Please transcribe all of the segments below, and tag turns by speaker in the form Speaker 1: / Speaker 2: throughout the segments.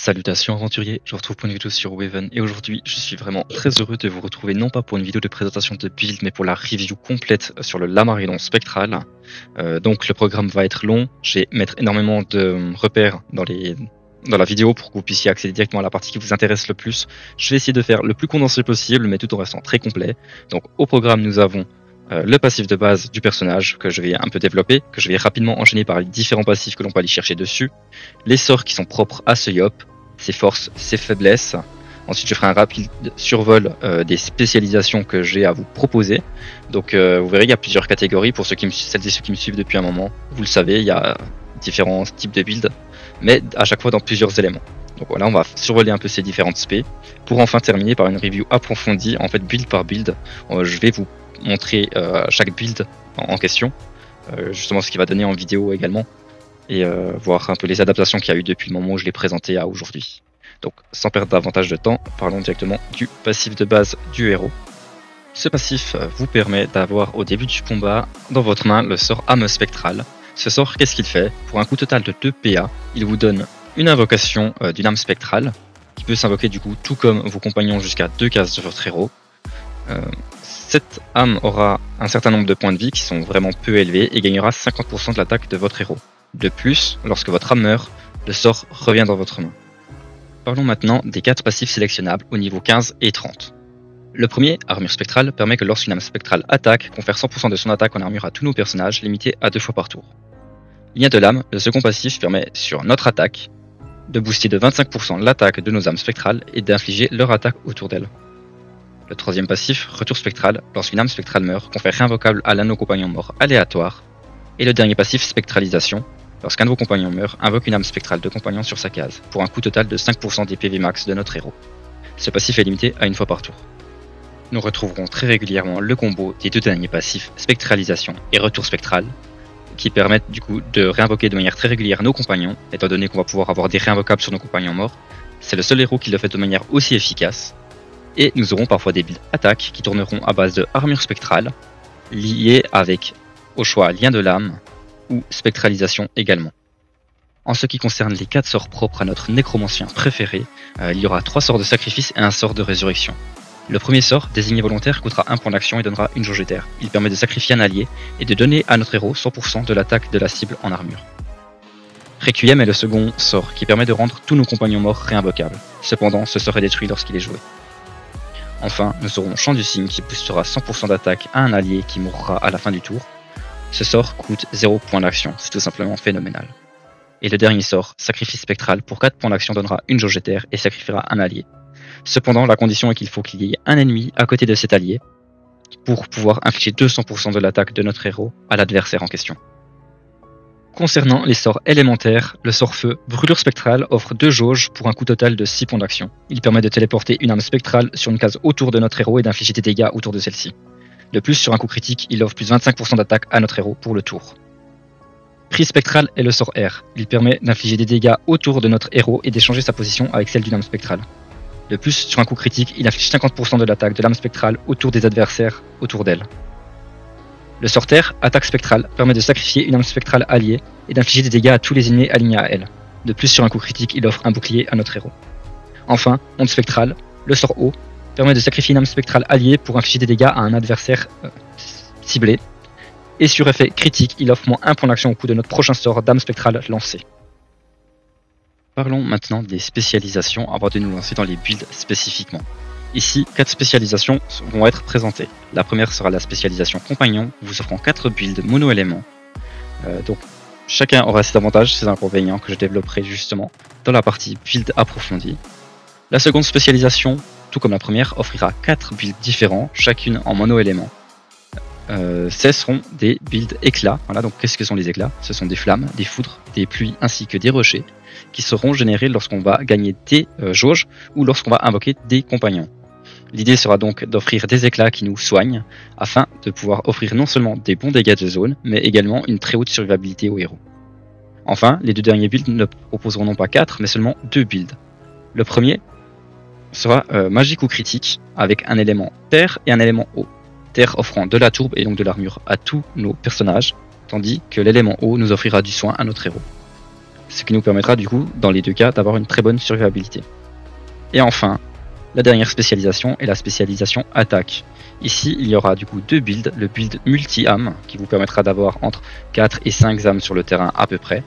Speaker 1: Salutations aventuriers, je vous retrouve pour une vidéo sur Waven et aujourd'hui je suis vraiment très heureux de vous retrouver non pas pour une vidéo de présentation de build mais pour la review complète sur le Lamarilon Spectral. Euh, donc le programme va être long, je vais mettre énormément de repères dans, les, dans la vidéo pour que vous puissiez accéder directement à la partie qui vous intéresse le plus. Je vais essayer de faire le plus condensé possible mais tout en restant très complet. Donc au programme nous avons euh, le passif de base du personnage que je vais un peu développer, que je vais rapidement enchaîner par les différents passifs que l'on peut aller chercher dessus, les sorts qui sont propres à ce Yop, ses forces, ses faiblesses. Ensuite, je ferai un rapide survol euh, des spécialisations que j'ai à vous proposer. Donc, euh, vous verrez, il y a plusieurs catégories pour ceux qui me, celles et ceux qui me suivent depuis un moment. Vous le savez, il y a différents types de builds, mais à chaque fois dans plusieurs éléments. Donc voilà, on va survoler un peu ces différentes spé pour enfin terminer par une review approfondie, en fait build par build. je vais vous montrer euh, chaque build en, question, euh, justement ce qui va donner en vidéo également, et euh, voir un peu les adaptations qu'il y a eu depuis le moment où je l'ai présenté à aujourd'hui. Donc sans perdre davantage de temps, parlons directement du passif de base du héros. Ce passif vous permet d'avoir au début du combat dans votre main le sort âme spectrale. Ce sort, qu'est-ce qu'il fait? Pour un coût total de 2 PA, il vous donne une invocation d'une âme spectrale, qui peut s'invoquer du coup tout comme vos compagnons jusqu'à 2 cases de votre héros. Cette âme aura un certain nombre de points de vie qui sont vraiment peu élevés et gagnera 50% de l'attaque de votre héros. De plus, lorsque votre âme meurt, le sort revient dans votre main. Parlons maintenant des 4 passifs sélectionnables au niveau 15 et 30. Le premier, Armure Spectrale, permet que lorsqu'une âme spectrale attaque, confère 100% de son attaque en armure à tous nos personnages, limité à deux fois par tour. Lien de l'âme, le second passif permet sur notre attaque de booster de 25% l'attaque de nos âmes spectrales et d'infliger leur attaque autour d'elle. Le troisième passif, Retour spectral, lorsqu'une âme spectrale meurt, confère réinvocable à l'un de nos compagnons morts aléatoire. Et le dernier passif, Spectralisation, lorsqu'un de vos compagnons meurt, invoque une âme spectrale de compagnon sur sa case, pour un coût total de 5% des PV max de notre héros. Ce passif est limité à une fois par tour. Nous retrouverons très régulièrement le combo des deux derniers passifs, Spectralisation et Retour spectral, qui permettent du coup de réinvoquer de manière très régulière nos compagnons, étant donné qu'on va pouvoir avoir des réinvocables sur nos compagnons morts. C'est le seul héros qui le fait de manière aussi efficace, et nous aurons parfois des builds attaques qui tourneront à base de armure spectrale, liée avec au choix lien de l'âme ou spectralisation également. En ce qui concerne les 4 sorts propres à notre nécromancien préféré, euh, il y aura 3 sorts de sacrifice et un sort de résurrection. Le premier sort, désigné volontaire, coûtera 1 point d'action et donnera une jauge terre. Il permet de sacrifier un allié et de donner à notre héros 100% de l'attaque de la cible en armure. Requiem est le second sort qui permet de rendre tous nos compagnons morts réinvocables. Cependant, ce sort est détruit lorsqu'il est joué. Enfin, nous aurons Chant du Signe qui boostera 100% d'attaque à un allié qui mourra à la fin du tour. Ce sort coûte 0 points d'action, c'est tout simplement phénoménal. Et le dernier sort, Sacrifice Spectral, pour 4 points d'action donnera une jauge terre et sacrifiera un allié. Cependant, la condition est qu'il faut qu'il y ait un ennemi à côté de cet allié pour pouvoir infliger 200% de l'attaque de notre héros à l'adversaire en question. Concernant les sorts élémentaires, le sort feu Brûlure spectrale offre deux jauges pour un coût total de 6 points d'action. Il permet de téléporter une arme spectrale sur une case autour de notre héros et d'infliger des dégâts autour de celle-ci. De plus, sur un coup critique, il offre plus 25% d'attaque à notre héros pour le tour. Prise spectrale est le sort R. Il permet d'infliger des dégâts autour de notre héros et d'échanger sa position avec celle d'une arme spectrale. De plus, sur un coup critique, il inflige 50% de l'attaque de l'arme spectrale autour des adversaires autour d'elle. Le sortir, attaque spectrale, permet de sacrifier une arme spectrale alliée et d'infliger des dégâts à tous les ennemis alignés à elle. De plus, sur un coup critique, il offre un bouclier à notre héros. Enfin, onde spectrale, le sort haut, permet de sacrifier une arme spectrale alliée pour infliger des dégâts à un adversaire euh, ciblé. Et sur effet critique, il offre moins un point d'action au coup de notre prochain sort d'âme spectrale lancé. Parlons maintenant des spécialisations avant de nous lancer dans les builds spécifiquement. Ici, quatre spécialisations vont être présentées. La première sera la spécialisation compagnon, vous offrant quatre builds mono-éléments. Euh, donc, chacun aura ses avantages, ses inconvénients que je développerai justement dans la partie build approfondie. La seconde spécialisation, tout comme la première, offrira quatre builds différents, chacune en mono-élément. Euh, ce seront des builds éclats. Voilà, donc qu'est-ce que sont les éclats? Ce sont des flammes, des foudres, des pluies ainsi que des rochers qui seront générés lorsqu'on va gagner des euh, jauges ou lorsqu'on va invoquer des compagnons. L'idée sera donc d'offrir des éclats qui nous soignent, afin de pouvoir offrir non seulement des bons dégâts de zone, mais également une très haute survivabilité aux héros. Enfin, les deux derniers builds ne proposeront non pas 4, mais seulement 2 builds. Le premier sera euh, magique ou critique, avec un élément terre et un élément eau. Terre offrant de la tourbe et donc de l'armure à tous nos personnages, tandis que l'élément eau nous offrira du soin à notre héros. ce qui nous permettra du coup, dans les deux cas, d'avoir une très bonne survivabilité. Et enfin, la dernière spécialisation est la spécialisation attaque. Ici, il y aura du coup deux builds, le build multi-âme, qui vous permettra d'avoir entre 4 et 5 âmes sur le terrain à peu près,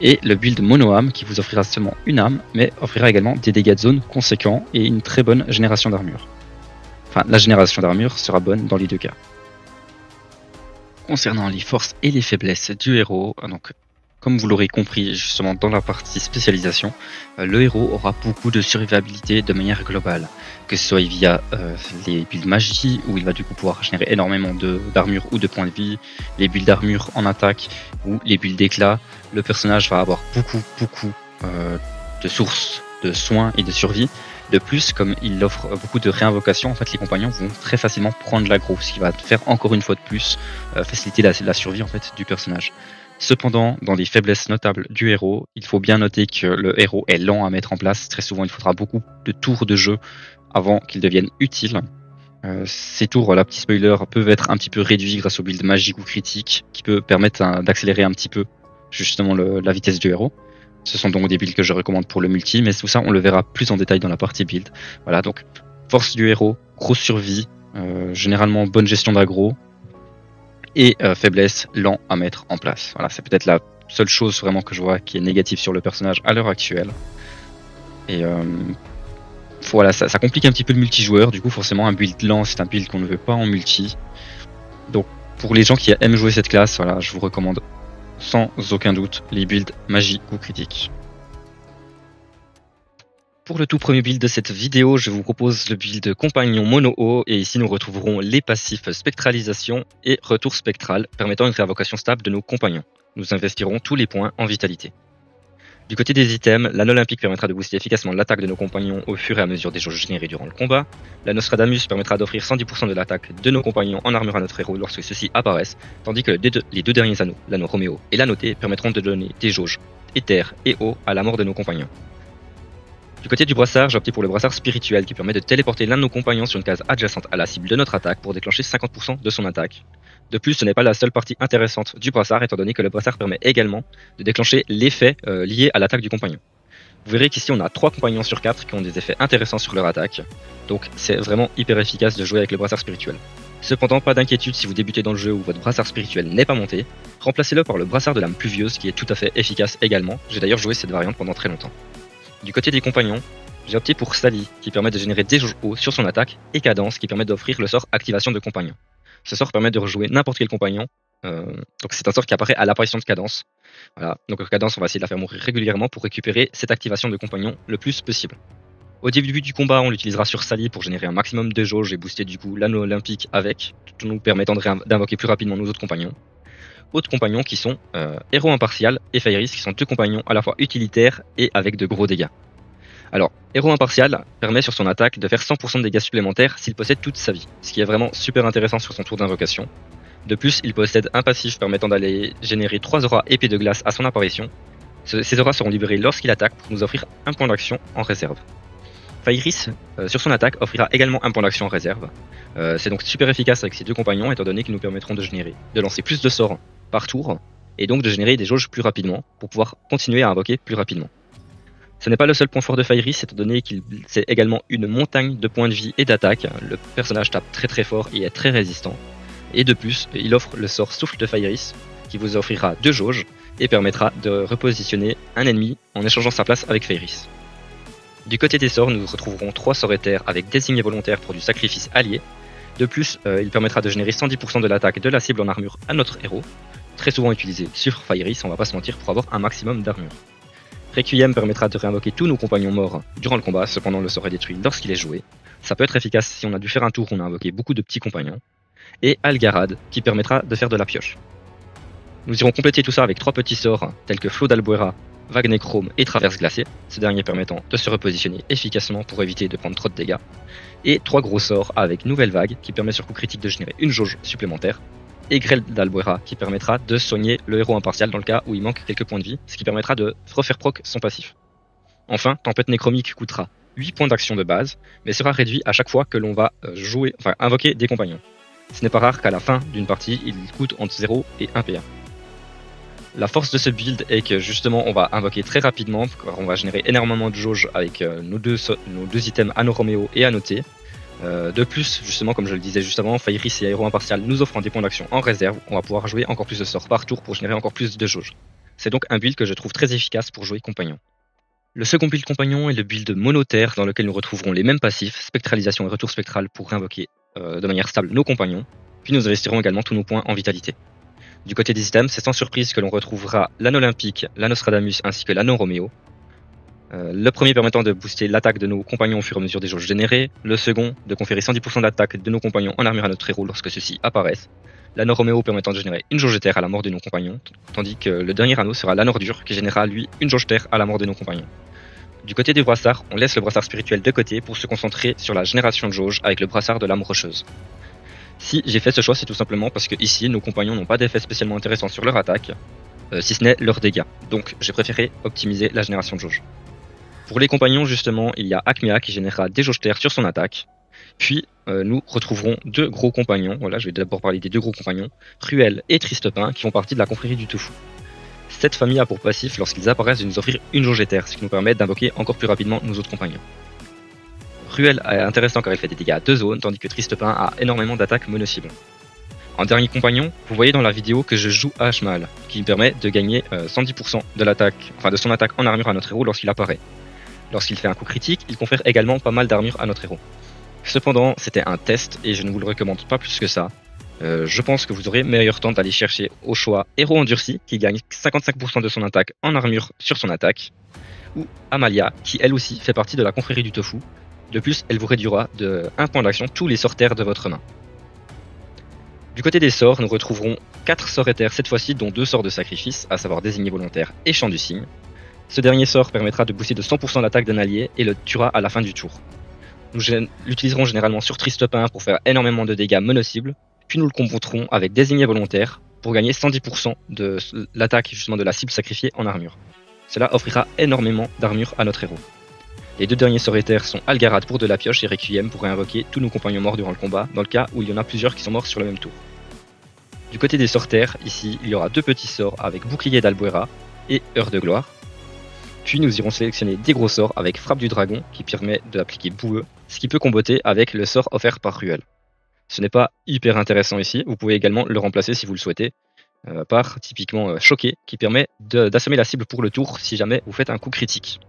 Speaker 1: et le build mono-âme, qui vous offrira seulement une âme, mais offrira également des dégâts de zone conséquents et une très bonne génération d'armure. Enfin, la génération d'armure sera bonne dans les deux cas. Concernant les forces et les faiblesses du héros, donc comme vous l'aurez compris justement dans la partie spécialisation, euh, le héros aura beaucoup de survivabilité de manière globale, que ce soit via euh, les builds magie où il va du coup pouvoir générer énormément d'armure ou de points de vie, les builds d'armure en attaque ou les builds d'éclat. Le personnage va avoir beaucoup beaucoup euh, de sources de soins et de survie. De plus, comme il offre beaucoup de réinvocations, en fait, les compagnons vont très facilement prendre l'aggro, ce qui va faire encore une fois de plus faciliter la, la, survie en fait du personnage. Cependant, dans les faiblesses notables du héros, il faut bien noter que le héros est lent à mettre en place. Très souvent, il faudra beaucoup de tours de jeu avant qu'il devienne utile. Euh, ces tours, voilà, petit spoiler, peuvent être un petit peu réduits grâce au build magique ou critique, qui peut permettre d'accélérer un petit peu justement la vitesse du héros. Ce sont donc des builds que je recommande pour le multi, mais tout ça, on le verra plus en détail dans la partie build. Voilà, donc force du héros, grosse survie, euh, généralement bonne gestion d'aggro, et euh, faiblesse lent à mettre en place. Voilà, c'est peut-être la seule chose vraiment que je vois qui est négative sur le personnage à l'heure actuelle. Et euh, voilà, ça, complique un petit peu le multijoueur. Du coup, forcément, un build lent, c'est un build qu'on ne veut pas en multi. Donc, pour les gens qui aiment jouer cette classe, voilà, je vous recommande sans aucun doute les builds magie ou critique. Pour le tout premier build de cette vidéo, je vous propose le build compagnon mono haut et ici nous retrouverons les passifs spectralisation et retour spectral permettant une réinvocation stable de nos compagnons. Nous investirons tous les points en vitalité. Du côté des items, l'anneau olympique permettra de booster efficacement l'attaque de nos compagnons au fur et à mesure des jauges générées durant le combat. La Nostradamus permettra d'offrir 110% de l'attaque de nos compagnons en armure à notre héros lorsque ceux-ci apparaissent, tandis que les deux derniers anneaux, l'anneau Roméo et l'anneau T, permettront de donner des jauges éther et eau à la mort de nos compagnons. Du côté du brassard, j'ai opté pour le brassard spirituel qui permet de téléporter l'un de nos compagnons sur une case adjacente à la cible de notre attaque pour déclencher 50% de son attaque. De plus, ce n'est pas la seule partie intéressante du brassard étant donné que le brassard permet également de déclencher l'effet euh, lié à l'attaque du compagnon. Vous verrez qu'ici on a 3 compagnons sur 4 qui ont des effets intéressants sur leur attaque, donc c'est vraiment hyper efficace de jouer avec le brassard spirituel. Cependant, pas d'inquiétude si vous débutez dans le jeu où votre brassard spirituel n'est pas monté, remplacez-le par le brassard de l'âme pluvieuse qui est tout à fait efficace également, j'ai d'ailleurs joué cette variante pendant très longtemps. Du côté des compagnons, j'ai opté pour Sally, qui permet de générer des jauges hauts sur son attaque, et Cadence, qui permet d'offrir le sort Activation de compagnon. Ce sort permet de rejouer n'importe quel compagnon, euh, donc c'est un sort qui apparaît à l'apparition de Cadence. Voilà, donc Cadence, on va essayer de la faire mourir régulièrement pour récupérer cette activation de compagnon le plus possible. Au début du combat, on l'utilisera sur Sally pour générer un maximum de jauges et booster du coup l'anneau olympique avec, tout nous permettant d'invoquer plus rapidement nos autres compagnons. Autres compagnons qui sont euh, Héros Impartial et Fairis, qui sont deux compagnons à la fois utilitaires et avec de gros dégâts. Alors, Héros Impartial permet sur son attaque de faire 100% de dégâts supplémentaires s'il possède toute sa vie, ce qui est vraiment super intéressant sur son tour d'invocation. De plus, il possède un passif permettant d'aller générer 3 auras épées de glace à son apparition. Ces auras seront libérées lorsqu'il attaque pour nous offrir un point d'action en réserve. Fairis, euh, sur son attaque, offrira également un point d'action en réserve. Euh, c'est donc super efficace avec ses deux compagnons étant donné qu'ils nous permettront de générer, de lancer plus de sorts par tour, et donc de générer des jauges plus rapidement, pour pouvoir continuer à invoquer plus rapidement. Ce n'est pas le seul point fort de Fairis, étant donné qu'il c'est également une montagne de points de vie et d'attaque. Le personnage tape très très fort et est très résistant. Et de plus, il offre le sort Souffle de Fairis, qui vous offrira deux jauges et permettra de repositionner un ennemi en échangeant sa place avec Fairis. Du côté des sorts, nous retrouverons trois sorts éthers avec désigné volontaire pour du sacrifice allié. De plus, euh, il permettra de générer 110% de l'attaque de la cible en armure à notre héros, très souvent utilisé sur Fairis, on va pas se mentir, pour avoir un maximum d'armure. Requiem permettra de réinvoquer tous nos compagnons morts durant le combat, cependant le sort est détruit lorsqu'il est joué. Ça peut être efficace si on a dû faire un tour où on a invoqué beaucoup de petits compagnons. Et Algarad, qui permettra de faire de la pioche. Nous irons compléter tout ça avec trois petits sorts, tels que Flot d'Albuera, Vague et Traverse Glacée, ce dernier permettant de se repositionner efficacement pour éviter de prendre trop de dégâts. Et trois gros sorts avec Nouvelle Vague, qui permet sur coup critique de générer une jauge supplémentaire, et Grel d'Albuera qui permettra de soigner le héros impartial dans le cas où il manque quelques points de vie, ce qui permettra de refaire proc son passif. Enfin, Tempête Néchromique coûtera 8 points d'action de base, mais sera réduit à chaque fois que l'on va euh, jouer, enfin invoquer des compagnons. Ce n'est pas rare qu'à la fin d'une partie, il coûte entre 0 et 1 PA. La force de ce build est que justement on va invoquer très rapidement, on va générer énormément de jauge avec euh, nos, deux, nos deux items Anno et Annoté. Euh, de plus, justement, comme je le disais juste avant, et Aéro Impartial nous offrant des points d'action en réserve, on va pouvoir jouer encore plus de sorts par tour pour générer encore plus de jauge. C'est donc un build que je trouve très efficace pour jouer compagnon. Le second build compagnon est le build monotaire dans lequel nous retrouverons les mêmes passifs, spectralisation et retour spectral pour réinvoquer euh, de manière stable nos compagnons, puis nous investirons également tous nos points en vitalité. Du côté des items, c'est sans surprise que l'on retrouvera l'anneau olympique, l'anneau ainsi que l'anneau Roméo. Euh, le premier permettant de booster l'attaque de nos compagnons au fur et à mesure des jauges générées, le second de conférer 110% d'attaque de nos compagnons en armure à notre héros lorsque ceux-ci apparaissent, l'anneau Roméo permettant de générer une jauge terre à la mort de nos compagnons, tandis que le dernier anneau sera l'anneau dur qui générera lui une jauge terre à la mort de nos compagnons. Du côté des brassards, on laisse le brassard spirituel de côté pour se concentrer sur la génération de jauge avec le brassard de l'âme rocheuse. Si j'ai fait ce choix, c'est tout simplement parce que ici, nos compagnons n'ont pas d'effet spécialement intéressant sur leur attaque, euh, si ce n'est leurs dégâts. Donc j'ai préféré optimiser la génération de jauge. Pour les compagnons, justement, il y a Acmea qui générera des jauges terres sur son attaque. Puis euh, nous retrouverons deux gros compagnons. Voilà, je vais d'abord parler des deux gros compagnons, Ruel et Tristepin, qui font partie de la confrérie du Tofu. Cette famille a pour passif, lorsqu'ils apparaissent, de nous offrir une jauge éther, ce qui nous permet d'invoquer encore plus rapidement nos autres compagnons. Ruel est intéressant car il fait des dégâts à deux zones, tandis que Tristepin a énormément d'attaques mono-cibles. En dernier compagnon, vous voyez dans la vidéo que je joue Ashmal, qui me permet de gagner 110% euh, de l'attaque, enfin de son attaque en armure à notre héros lorsqu'il apparaît. Lorsqu'il fait un coup critique, il confère également pas mal d'armure à notre héros. Cependant, c'était un test et je ne vous le recommande pas plus que ça, euh, je pense que vous aurez meilleur temps d'aller chercher au choix Héros Endurci, qui gagne 55% de son attaque en armure sur son attaque, ou Amalia, qui elle aussi fait partie de la confrérie du tofu. De plus, elle vous réduira de 1 point d'action tous les sorts terres de votre main. Du côté des sorts, nous retrouverons 4 sorts cette fois-ci, dont 2 sorts de sacrifice, à savoir désigné volontaire et chant du cygne. Ce dernier sort permettra de booster de 100% l'attaque d'un allié et le tuera à la fin du tour. Nous l'utiliserons généralement sur Tristepin pour faire énormément de dégâts mono-cibles, puis nous le combattrons avec désigné volontaire pour gagner 110% de l'attaque justement de la cible sacrifiée en armure. Cela offrira énormément d'armure à notre héros. Les deux derniers sortaires sont Algarad pour de la pioche et Requiem pour réinvoquer tous nos compagnons morts durant le combat, dans le cas où il y en a plusieurs qui sont morts sur le même tour. Du côté des sortaires, ici, il y aura deux petits sorts avec Bouclier d'Albuera et Heure de Gloire. Puis nous irons sélectionner des gros sorts avec Frappe du Dragon qui permet d'appliquer Boueux, ce qui peut comboter avec le sort offert par Ruel. Ce n'est pas hyper intéressant ici. Vous pouvez également le remplacer si vous le souhaitez euh, par typiquement euh, Choqué qui permet d'assommer la cible pour le tour si jamais vous faites un coup critique.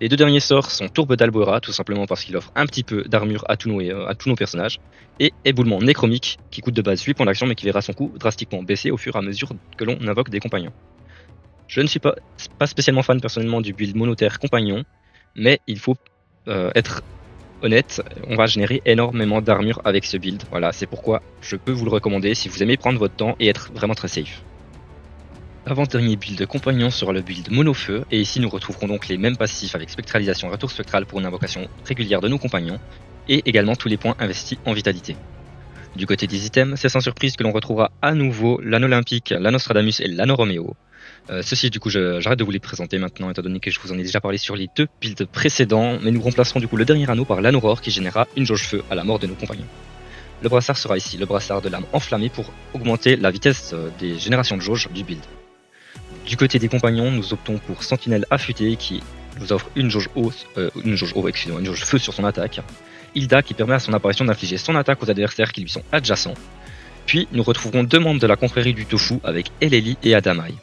Speaker 1: Les deux derniers sorts sont Tourbe d'Albora, tout simplement parce qu'il offre un petit peu d'armure à, tous nos, euh, personnages, et Éboulement Néchromique, qui coûte de base 8 points d'action mais qui verra son coût drastiquement baisser au fur et à mesure que l'on invoque des compagnons. Je ne suis pas, spécialement fan personnellement du build monotaire compagnon, mais il faut être honnête, on va générer énormément d'armure avec ce build. Voilà, c'est pourquoi je peux vous le recommander si vous aimez prendre votre temps et être vraiment très safe. Avant-dernier build compagnon sera le build monofeu, et ici nous retrouverons donc les mêmes passifs avec spectralisation et retour spectral pour une invocation régulière de nos compagnons, et également tous les points investis en vitalité. Du côté des items, c'est sans surprise que l'on retrouvera à nouveau l'anneau olympique, l'anostradamus et l'anneau Romeo, euh, ceci, du coup, j'arrête de vous les présenter maintenant, étant donné que je vous en ai déjà parlé sur les deux builds précédents, mais nous remplacerons du coup le dernier anneau par l'aurore qui générera une jauge feu à la mort de nos compagnons. Le brassard sera ici le brassard de l'âme enflammée pour augmenter la vitesse euh, des générations de jauge du build. Du côté des compagnons, nous optons pour Sentinelle affûtée qui nous offre une jauge haut, euh, une jauge feu sur son attaque. Hilda qui permet à son apparition d'infliger son attaque aux adversaires qui lui sont adjacents. Puis nous retrouverons deux membres de la confrérie du Tofu avec Eleli et Adamai.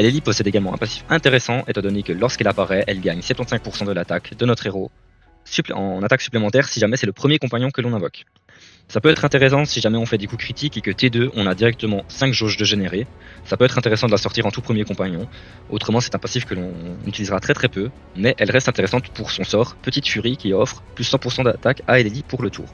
Speaker 1: Eleli possède également un passif intéressant étant donné que lorsqu'elle apparaît, elle gagne 75% de l'attaque de notre héros en attaque supplémentaire si jamais c'est le premier compagnon que l'on invoque. Ça peut être intéressant si jamais on fait des coups critiques et que T2 on a directement 5 jauges de générer. Ça peut être intéressant de la sortir en tout premier compagnon. Autrement c'est un passif que l'on utilisera très très peu, mais elle reste intéressante pour son sort, Petite Furie qui offre plus 100% d'attaque à Eleli pour le tour.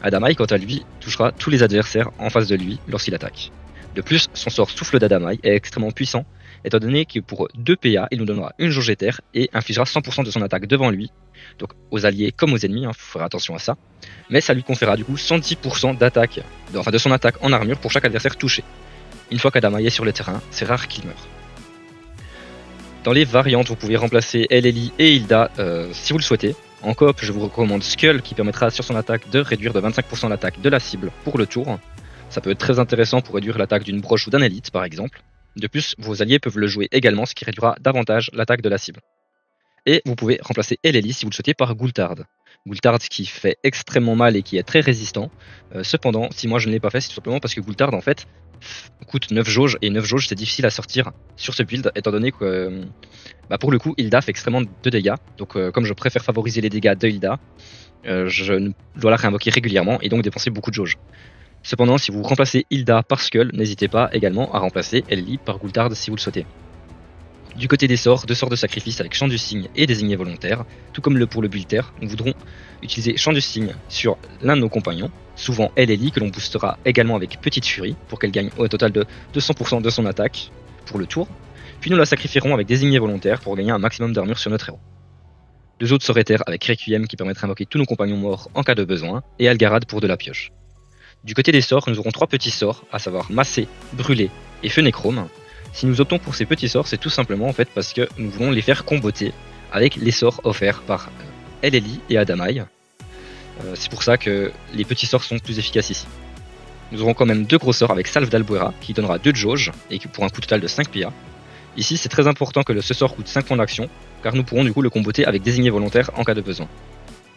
Speaker 1: Adamai quant à lui touchera tous les adversaires en face de lui lorsqu'il attaque. De plus, son sort Souffle d'Adamai est extrêmement puissant, étant donné que pour 2 PA, il nous donnera une jauge et infligera 100% de son attaque devant lui, donc aux alliés comme aux ennemis, il hein, faut faire attention à ça. Mais ça lui conférera du coup 110% d'attaque, enfin de son attaque en armure pour chaque adversaire touché. Une fois qu'Adamai est sur le terrain, c'est rare qu'il meure. Dans les variantes, vous pouvez remplacer Eleli et Hilda euh, si vous le souhaitez. En coop, je vous recommande Skull qui permettra sur son attaque de réduire de 25% l'attaque de la cible pour le tour. Ça peut être très intéressant pour réduire l'attaque d'une broche ou d'un élite par exemple. De plus, vos alliés peuvent le jouer également, ce qui réduira davantage l'attaque de la cible. Et vous pouvez remplacer Eleli si vous le souhaitez par Goultard. Goultard qui fait extrêmement mal et qui est très résistant. Euh, cependant, si moi je ne l'ai pas fait, c'est tout simplement parce que Goultard en fait coûte 9 jauges et 9 jauges c'est difficile à sortir sur ce build étant donné que euh, bah, pour le coup Hilda fait extrêmement de dégâts. Donc euh, comme je préfère favoriser les dégâts de Hilda, je dois la réinvoquer régulièrement et donc dépenser beaucoup de jauges. Cependant, si vous remplacez Hilda par Skull, n'hésitez pas également à remplacer Ellie par Goultard si vous le souhaitez. Du côté des sorts, deux sorts de sacrifice avec Chant du Cygne et Désigné volontaire, tout comme le pour le Bulter, nous voudrons utiliser Chant du Cygne sur l'un de nos compagnons, souvent Ellie que l'on boostera également avec Petite Furie pour qu'elle gagne au total de 200% de son attaque pour le tour, puis nous la sacrifierons avec Désigné volontaire pour gagner un maximum d'armure sur notre héros. Deux autres éthers avec Requiem qui permettra d'invoquer tous nos compagnons morts en cas de besoin, et Algarad pour de la pioche. Du côté des sorts, nous aurons trois petits sorts, à savoir Massé, Brûler et Feu Néchrome, si nous optons pour ces petits sorts, c'est tout simplement en fait parce que nous voulons les faire comboter avec les sorts offerts par Eleli et Adamai. Euh, c'est pour ça que les petits sorts sont plus efficaces ici. Nous aurons quand même deux gros sorts avec Salve d'Albuera qui donnera 2 de jauge et pour un coût total de 5 PA. Ici c'est très important que ce sort coûte 5 points d'action car nous pourrons du coup le comboter avec désigné volontaire en cas de besoin.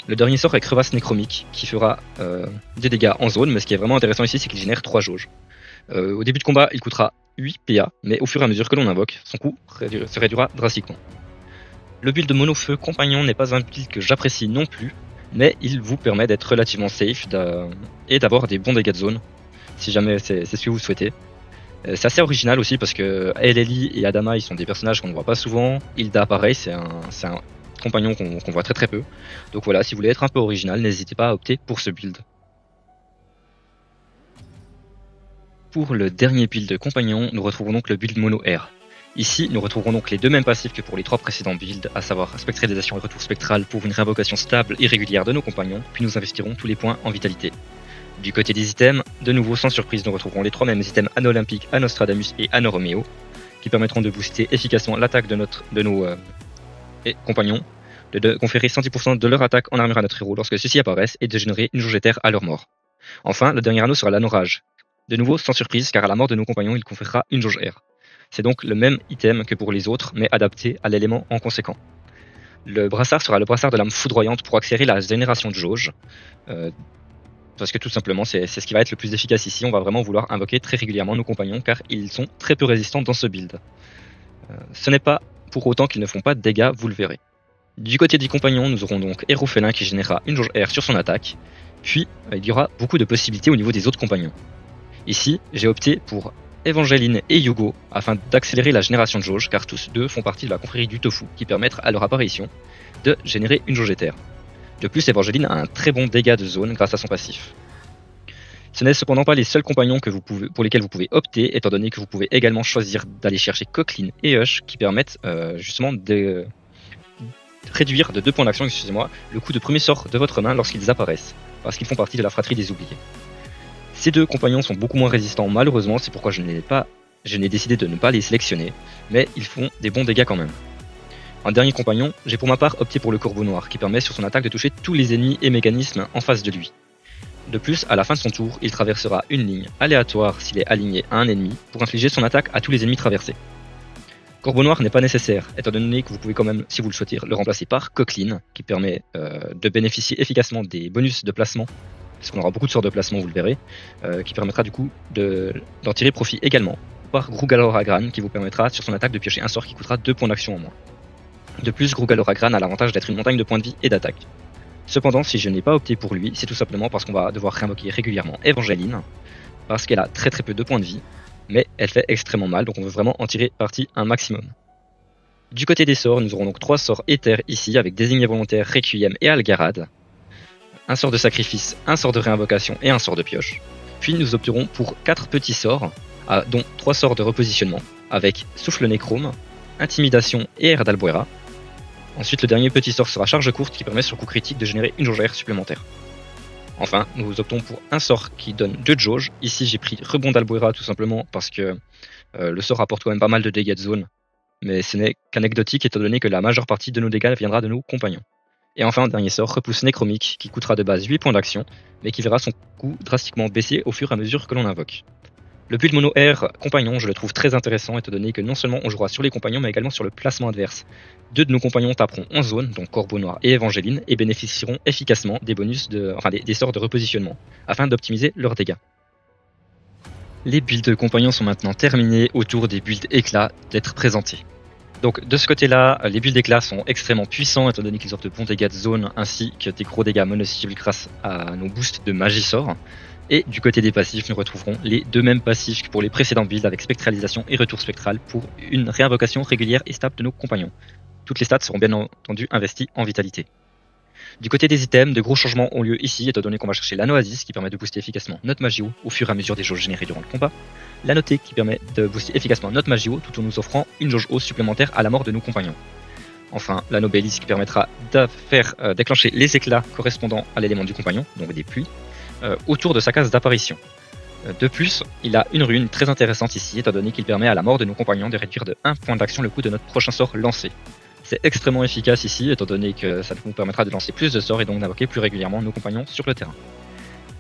Speaker 1: Le dernier sort est Crevasse Néchromique qui fera euh, des dégâts en zone mais ce qui est vraiment intéressant ici c'est qu'il génère 3 jauges. Euh, au début de combat il coûtera 8 PA, mais au fur et à mesure que l'on invoque, son coût se réduira drastiquement. Le build de monofeu compagnon n'est pas un build que j'apprécie non plus, mais il vous permet d'être relativement safe et d'avoir des bons dégâts de zone, si jamais c'est ce que vous souhaitez. Euh, c'est assez original aussi parce que Eleli et Adama ils sont des personnages qu'on ne voit pas souvent. Hilda pareil, c'est un, compagnon qu'on voit très très peu. Donc voilà, si vous voulez être un peu original, n'hésitez pas à opter pour ce build. Pour le dernier build de compagnon, nous retrouvons donc le build mono R. Ici, nous retrouverons donc les deux mêmes passifs que pour les trois précédents builds, à savoir spectralisation et retour spectral pour une réinvocation stable et régulière de nos compagnons, puis nous investirons tous les points en vitalité. Du côté des items, de nouveau sans surprise, nous retrouverons les trois mêmes items Anno Olympique, Anostradamus et Anno Romeo, qui permettront de booster efficacement l'attaque de, notre, de nos euh, compagnons, de, conférer 110% de leur attaque en armure à notre héros lorsque ceux-ci apparaissent et de générer une jauge à leur mort. Enfin, le dernier anneau sera l'Anorage, de nouveau, sans surprise, car à la mort de nos compagnons, il conférera une jauge R. C'est donc le même item que pour les autres, mais adapté à l'élément en conséquent. Le brassard sera le brassard de l'âme foudroyante pour accélérer la génération de jauge. Euh, parce que tout simplement, c'est ce qui va être le plus efficace ici. On va vraiment vouloir invoquer très régulièrement nos compagnons, car ils sont très peu résistants dans ce build. Euh, ce n'est pas pour autant qu'ils ne font pas de dégâts, vous le verrez. Du côté des compagnons, nous aurons donc Héros Félin qui générera une jauge R sur son attaque, puis euh, il y aura beaucoup de possibilités au niveau des autres compagnons. Ici, j'ai opté pour Evangeline et Yugo afin d'accélérer la génération de jauge car tous deux font partie de la confrérie du tofu qui permettent à leur apparition de générer une jauge éther. De plus, Evangeline a un très bon dégât de zone grâce à son passif. Ce n'est cependant pas les seuls compagnons que vous pouvez, pour lesquels vous pouvez opter, étant donné que vous pouvez également choisir d'aller chercher Coqueline et Hush qui permettent euh, justement de réduire de 2 points d'action, excusez-moi, le coût de premier sort de votre main lorsqu'ils apparaissent, parce qu'ils font partie de la fratrie des oubliés. Ces deux compagnons sont beaucoup moins résistants malheureusement, c'est pourquoi je n'ai pas je n'ai décidé de ne pas les sélectionner, mais ils font des bons dégâts quand même. En dernier compagnon, j'ai pour ma part opté pour le Corbeau Noir, qui permet sur son attaque de toucher tous les ennemis et mécanismes en face de lui. De plus, à la fin de son tour, il traversera une ligne aléatoire s'il est aligné à un ennemi, pour infliger son attaque à tous les ennemis traversés. Corbeau Noir n'est pas nécessaire, étant donné que vous pouvez quand même, si vous le souhaitez, le remplacer par Coqueline, qui permet euh, de bénéficier efficacement des bonus de placement parce qu'on aura beaucoup de sorts de placement, vous le verrez, euh, qui permettra du coup d'en tirer profit également par Grugaloragran, qui vous permettra sur son attaque de piocher un sort qui coûtera 2 points d'action en moins. De plus, Grugaloragran a l'avantage d'être une montagne de points de vie et d'attaque. Cependant, si je n'ai pas opté pour lui, c'est tout simplement parce qu'on va devoir réinvoquer régulièrement Evangeline, parce qu'elle a très très peu de points de vie, mais elle fait extrêmement mal, donc on veut vraiment en tirer parti un maximum. Du côté des sorts, nous aurons donc 3 sorts éthers ici, avec Désigné Volontaire, Requiem et Algarad, un sort de sacrifice, un sort de réinvocation et un sort de pioche. Puis nous opterons pour 4 petits sorts, dont 3 sorts de repositionnement, avec Souffle Néchrome, Intimidation et Air d'Albuera. Ensuite, le dernier petit sort sera Charge courte qui permet sur coup critique de générer une jauge air supplémentaire. Enfin, nous optons pour un sort qui donne 2 jauges. Ici, j'ai pris Rebond d'Albuera tout simplement parce que euh, le sort apporte quand même pas mal de dégâts de zone, mais ce n'est qu'anecdotique étant donné que la majeure partie de nos dégâts viendra de nos compagnons. Et enfin, dernier sort, repousse néchromique, qui coûtera de base 8 points d'action, mais qui verra son coût drastiquement baisser au fur et à mesure que l'on invoque. Le build mono R compagnon, je le trouve très intéressant étant donné que non seulement on jouera sur les compagnons mais également sur le placement adverse. Deux de nos compagnons taperont en zone, donc Corbeau Noir et Évangéline, et bénéficieront efficacement des bonus des, sorts de repositionnement, afin d'optimiser leurs dégâts. Les builds compagnons sont maintenant terminés autour des builds éclats d'être présentés. Donc de ce côté-là, les builds éclats sont extrêmement puissants étant donné qu'ils offrent de bons dégâts de zone ainsi que des gros dégâts mono-cibles grâce à nos boosts de magie. Et du côté des passifs, nous retrouverons les deux mêmes passifs que pour les précédents builds avec spectralisation et retour spectral pour une réinvocation régulière et stable de nos compagnons. Toutes les stats seront bien entendu investies en vitalité. Du côté des items, de gros changements ont lieu ici, étant donné qu'on va chercher l'anoasis qui permet de booster efficacement notre magio au fur et à mesure des jauges générées durant le combat, l'anoté qui permet de booster efficacement notre magio tout en nous offrant une jauge haut supplémentaire à la mort de nos compagnons. Enfin, l'anobelis qui permettra de faire euh, déclencher les éclats correspondant à l'élément du compagnon, donc des pluies, euh, autour de sa case d'apparition. Euh, de plus, il a une rune très intéressante ici, étant donné qu'il permet à la mort de nos compagnons de réduire de 1 point d'action le coût de notre prochain sort lancé. C'est extrêmement efficace ici, étant donné que ça nous permettra de lancer plus de sorts et donc d'invoquer plus régulièrement nos compagnons sur le terrain.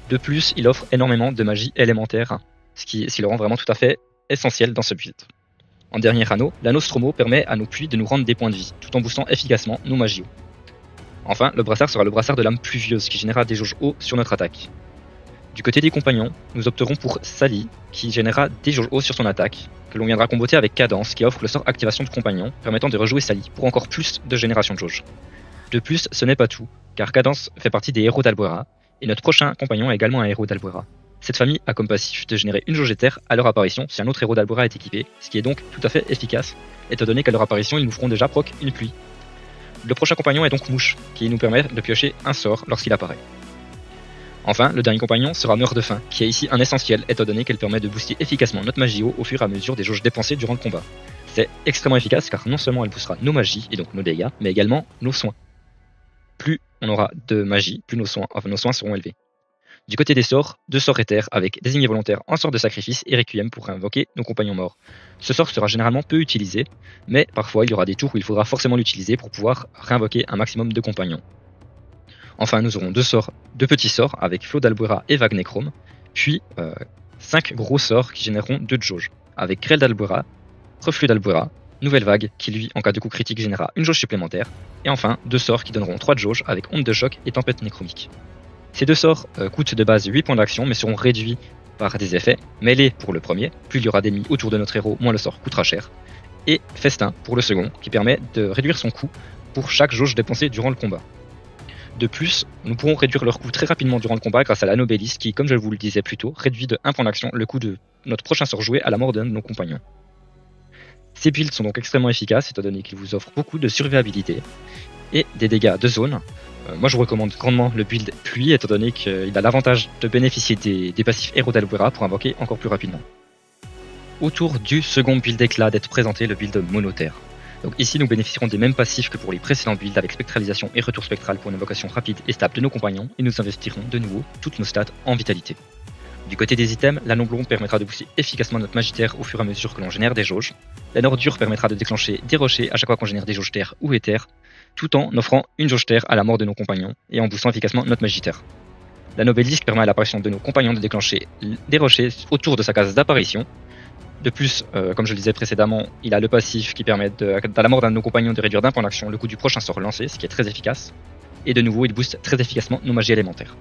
Speaker 1: De plus, il offre énormément de magie élémentaire, ce qui, le rend vraiment tout à fait essentiel dans ce build. En dernier anneau, l'anneau Stromo permet à nos puits de nous rendre des points de vie, tout en boostant efficacement nos magios. Enfin, le brassard sera le brassard de l'âme pluvieuse qui générera des jauges hauts sur notre attaque. Du côté des compagnons, nous opterons pour Sally, qui générera des jauges hauts sur son attaque, que l'on viendra comboter avec Cadence, qui offre le sort activation de compagnon, permettant de rejouer Sally pour encore plus de génération de jauges. De plus, ce n'est pas tout, car Cadence fait partie des héros d'Albuera, et notre prochain compagnon est également un héros d'Albuera. Cette famille a comme passif de générer une jauge éther à leur apparition si un autre héros d'Albuera est équipé, ce qui est donc tout à fait efficace, étant donné qu'à leur apparition ils nous feront déjà proc une pluie. Le prochain compagnon est donc Mouche, qui nous permet de piocher un sort lorsqu'il apparaît. Enfin, le dernier compagnon sera Meurtre de faim, qui est ici un essentiel étant donné qu'elle permet de booster efficacement notre magie au fur et à mesure des jauges dépensées durant le combat. C'est extrêmement efficace car non seulement elle boostera nos magies et donc nos dégâts, mais également nos soins. Plus on aura de magie, plus nos soins, nos soins seront élevés. Du côté des sorts, deux sorts éthers avec désigné volontaire en sort de sacrifice et requiem pour invoquer nos compagnons morts. Ce sort sera généralement peu utilisé, mais parfois il y aura des tours où il faudra forcément l'utiliser pour pouvoir réinvoquer un maximum de compagnons. Enfin, nous aurons deux sorts, deux petits sorts avec Flot d'Albuera et Vague Necrome, puis euh, cinq gros sorts qui généreront deux de jauge, avec Grêle d'Albuera, Reflux d'Albuera, Nouvelle Vague qui lui, en cas de coup critique, générera une jauge supplémentaire, et enfin deux sorts qui donneront 3 de jauge avec Onde de choc et Tempête nécromique. Ces deux sorts euh, coûtent de base 8 points d'action mais seront réduits par des effets mêlés pour le premier, plus il y aura d'ennemis autour de notre héros, moins le sort coûtera cher, et Festin pour le second, qui permet de réduire son coût pour chaque jauge dépensée durant le combat. De plus, nous pourrons réduire leur coût très rapidement durant le combat grâce à la Nobelis qui, comme je vous le disais plus tôt, réduit de 1 point d'action le coût de notre prochain sort joué à la mort d'un de nos compagnons. Ces builds sont donc extrêmement efficaces étant donné qu'ils vous offrent beaucoup de survivabilité et des dégâts de zone. Euh, moi je recommande grandement le build pluie étant donné qu'il a l'avantage de bénéficier des, passifs héros d'Albuera pour invoquer encore plus rapidement. Autour du second build éclat d'être présenté le build monotaire. Donc ici, nous bénéficierons des mêmes passifs que pour les précédents builds avec spectralisation et retour spectral pour une invocation rapide et stable de nos compagnons, et nous investirons de nouveau toutes nos stats en vitalité. Du côté des items, la blonde permettra de booster efficacement notre magitaire au fur et à mesure que l'on génère des jauges. La nordure permettra de déclencher des rochers à chaque fois qu'on génère des jauges terre ou éther, tout en offrant une jauge terre à la mort de nos compagnons et en boostant efficacement notre magitaire. La nobelisque permet à l'apparition de nos compagnons de déclencher des rochers autour de sa case d'apparition, de plus, euh, comme je le disais précédemment, il a le passif qui permet de, à la mort d'un de nos compagnons de réduire d'un point d'action le coût du prochain sort lancé, ce qui est très efficace. Et de nouveau, il booste très efficacement nos magies élémentaires.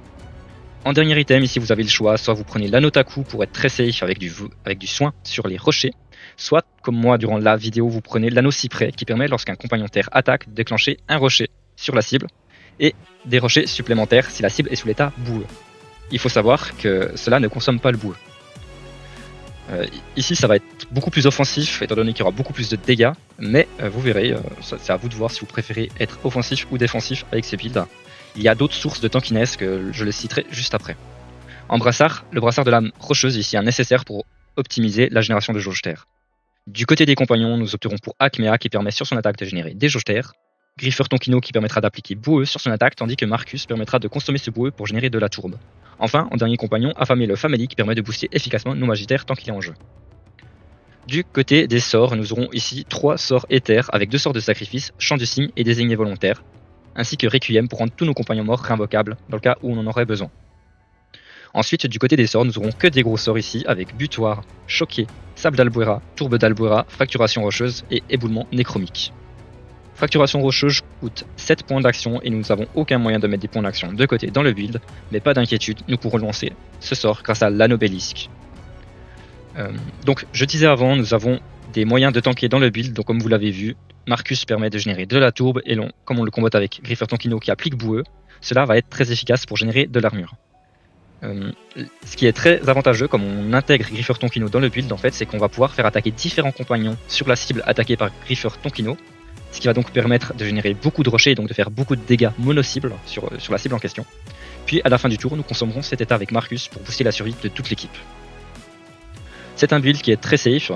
Speaker 1: En dernier item, ici vous avez le choix, soit vous prenez l'anotaku pour être très safe avec du, avec du soin sur les rochers, soit comme moi durant la vidéo vous prenez l'anneau cyprès qui permet lorsqu'un compagnon terre attaque de déclencher un rocher sur la cible et des rochers supplémentaires si la cible est sous l'état boueux. Il faut savoir que cela ne consomme pas le boueux. Euh, ici, ça va être beaucoup plus offensif, étant donné qu'il y aura beaucoup plus de dégâts, mais euh, vous verrez, euh, c'est à vous de voir si vous préférez être offensif ou défensif avec ces builds. Il y a d'autres sources de tankiness que je les citerai juste après. En brassard, le brassard de lame rocheuse ici est nécessaire pour optimiser la génération de jauge terre. Du côté des compagnons, nous opterons pour Akmea qui permet sur son attaque de générer des jauges terre, Griffer Tonkino qui permettra d'appliquer boueux sur son attaque, tandis que Marcus permettra de consommer ce boueux pour générer de la tourbe. Enfin, en dernier compagnon, Affamé le Family qui permet de booster efficacement nos magitaires tant qu'il est en jeu. Du côté des sorts, nous aurons ici trois sorts éthers avec deux sorts de sacrifice, champ de signe et désigné volontaire, ainsi que Requiem pour rendre tous nos compagnons morts réinvocables dans le cas où on en aurait besoin. Ensuite, du côté des sorts, nous aurons que des gros sorts ici, avec butoir, choqué, sable d'Albuera, tourbe d'Albuera, fracturation rocheuse et éboulement néchromique. Fracturation rocheuse coûte 7 points d'action et nous n'avons aucun moyen de mettre des points d'action de côté dans le build, mais pas d'inquiétude, nous pourrons lancer ce sort grâce à l'anobélisque. Euh, donc je disais avant, nous avons des moyens de tanker dans le build, donc comme vous l'avez vu, Marcus permet de générer de la tourbe et comme on le combat avec Griffer Tonkino qui applique boueux, cela va être très efficace pour générer de l'armure. Euh, ce qui est très avantageux, comme on intègre Griffer Tonkino dans le build, en fait, c'est qu'on va pouvoir faire attaquer différents compagnons sur la cible attaquée par Griffer Tonkino, ce qui va donc permettre de générer beaucoup de rochers et donc de faire beaucoup de dégâts mono-cibles sur, euh, la cible en question. Puis à la fin du tour, nous consommerons cet état avec Marcus pour booster la survie de toute l'équipe. C'est un build qui est très safe,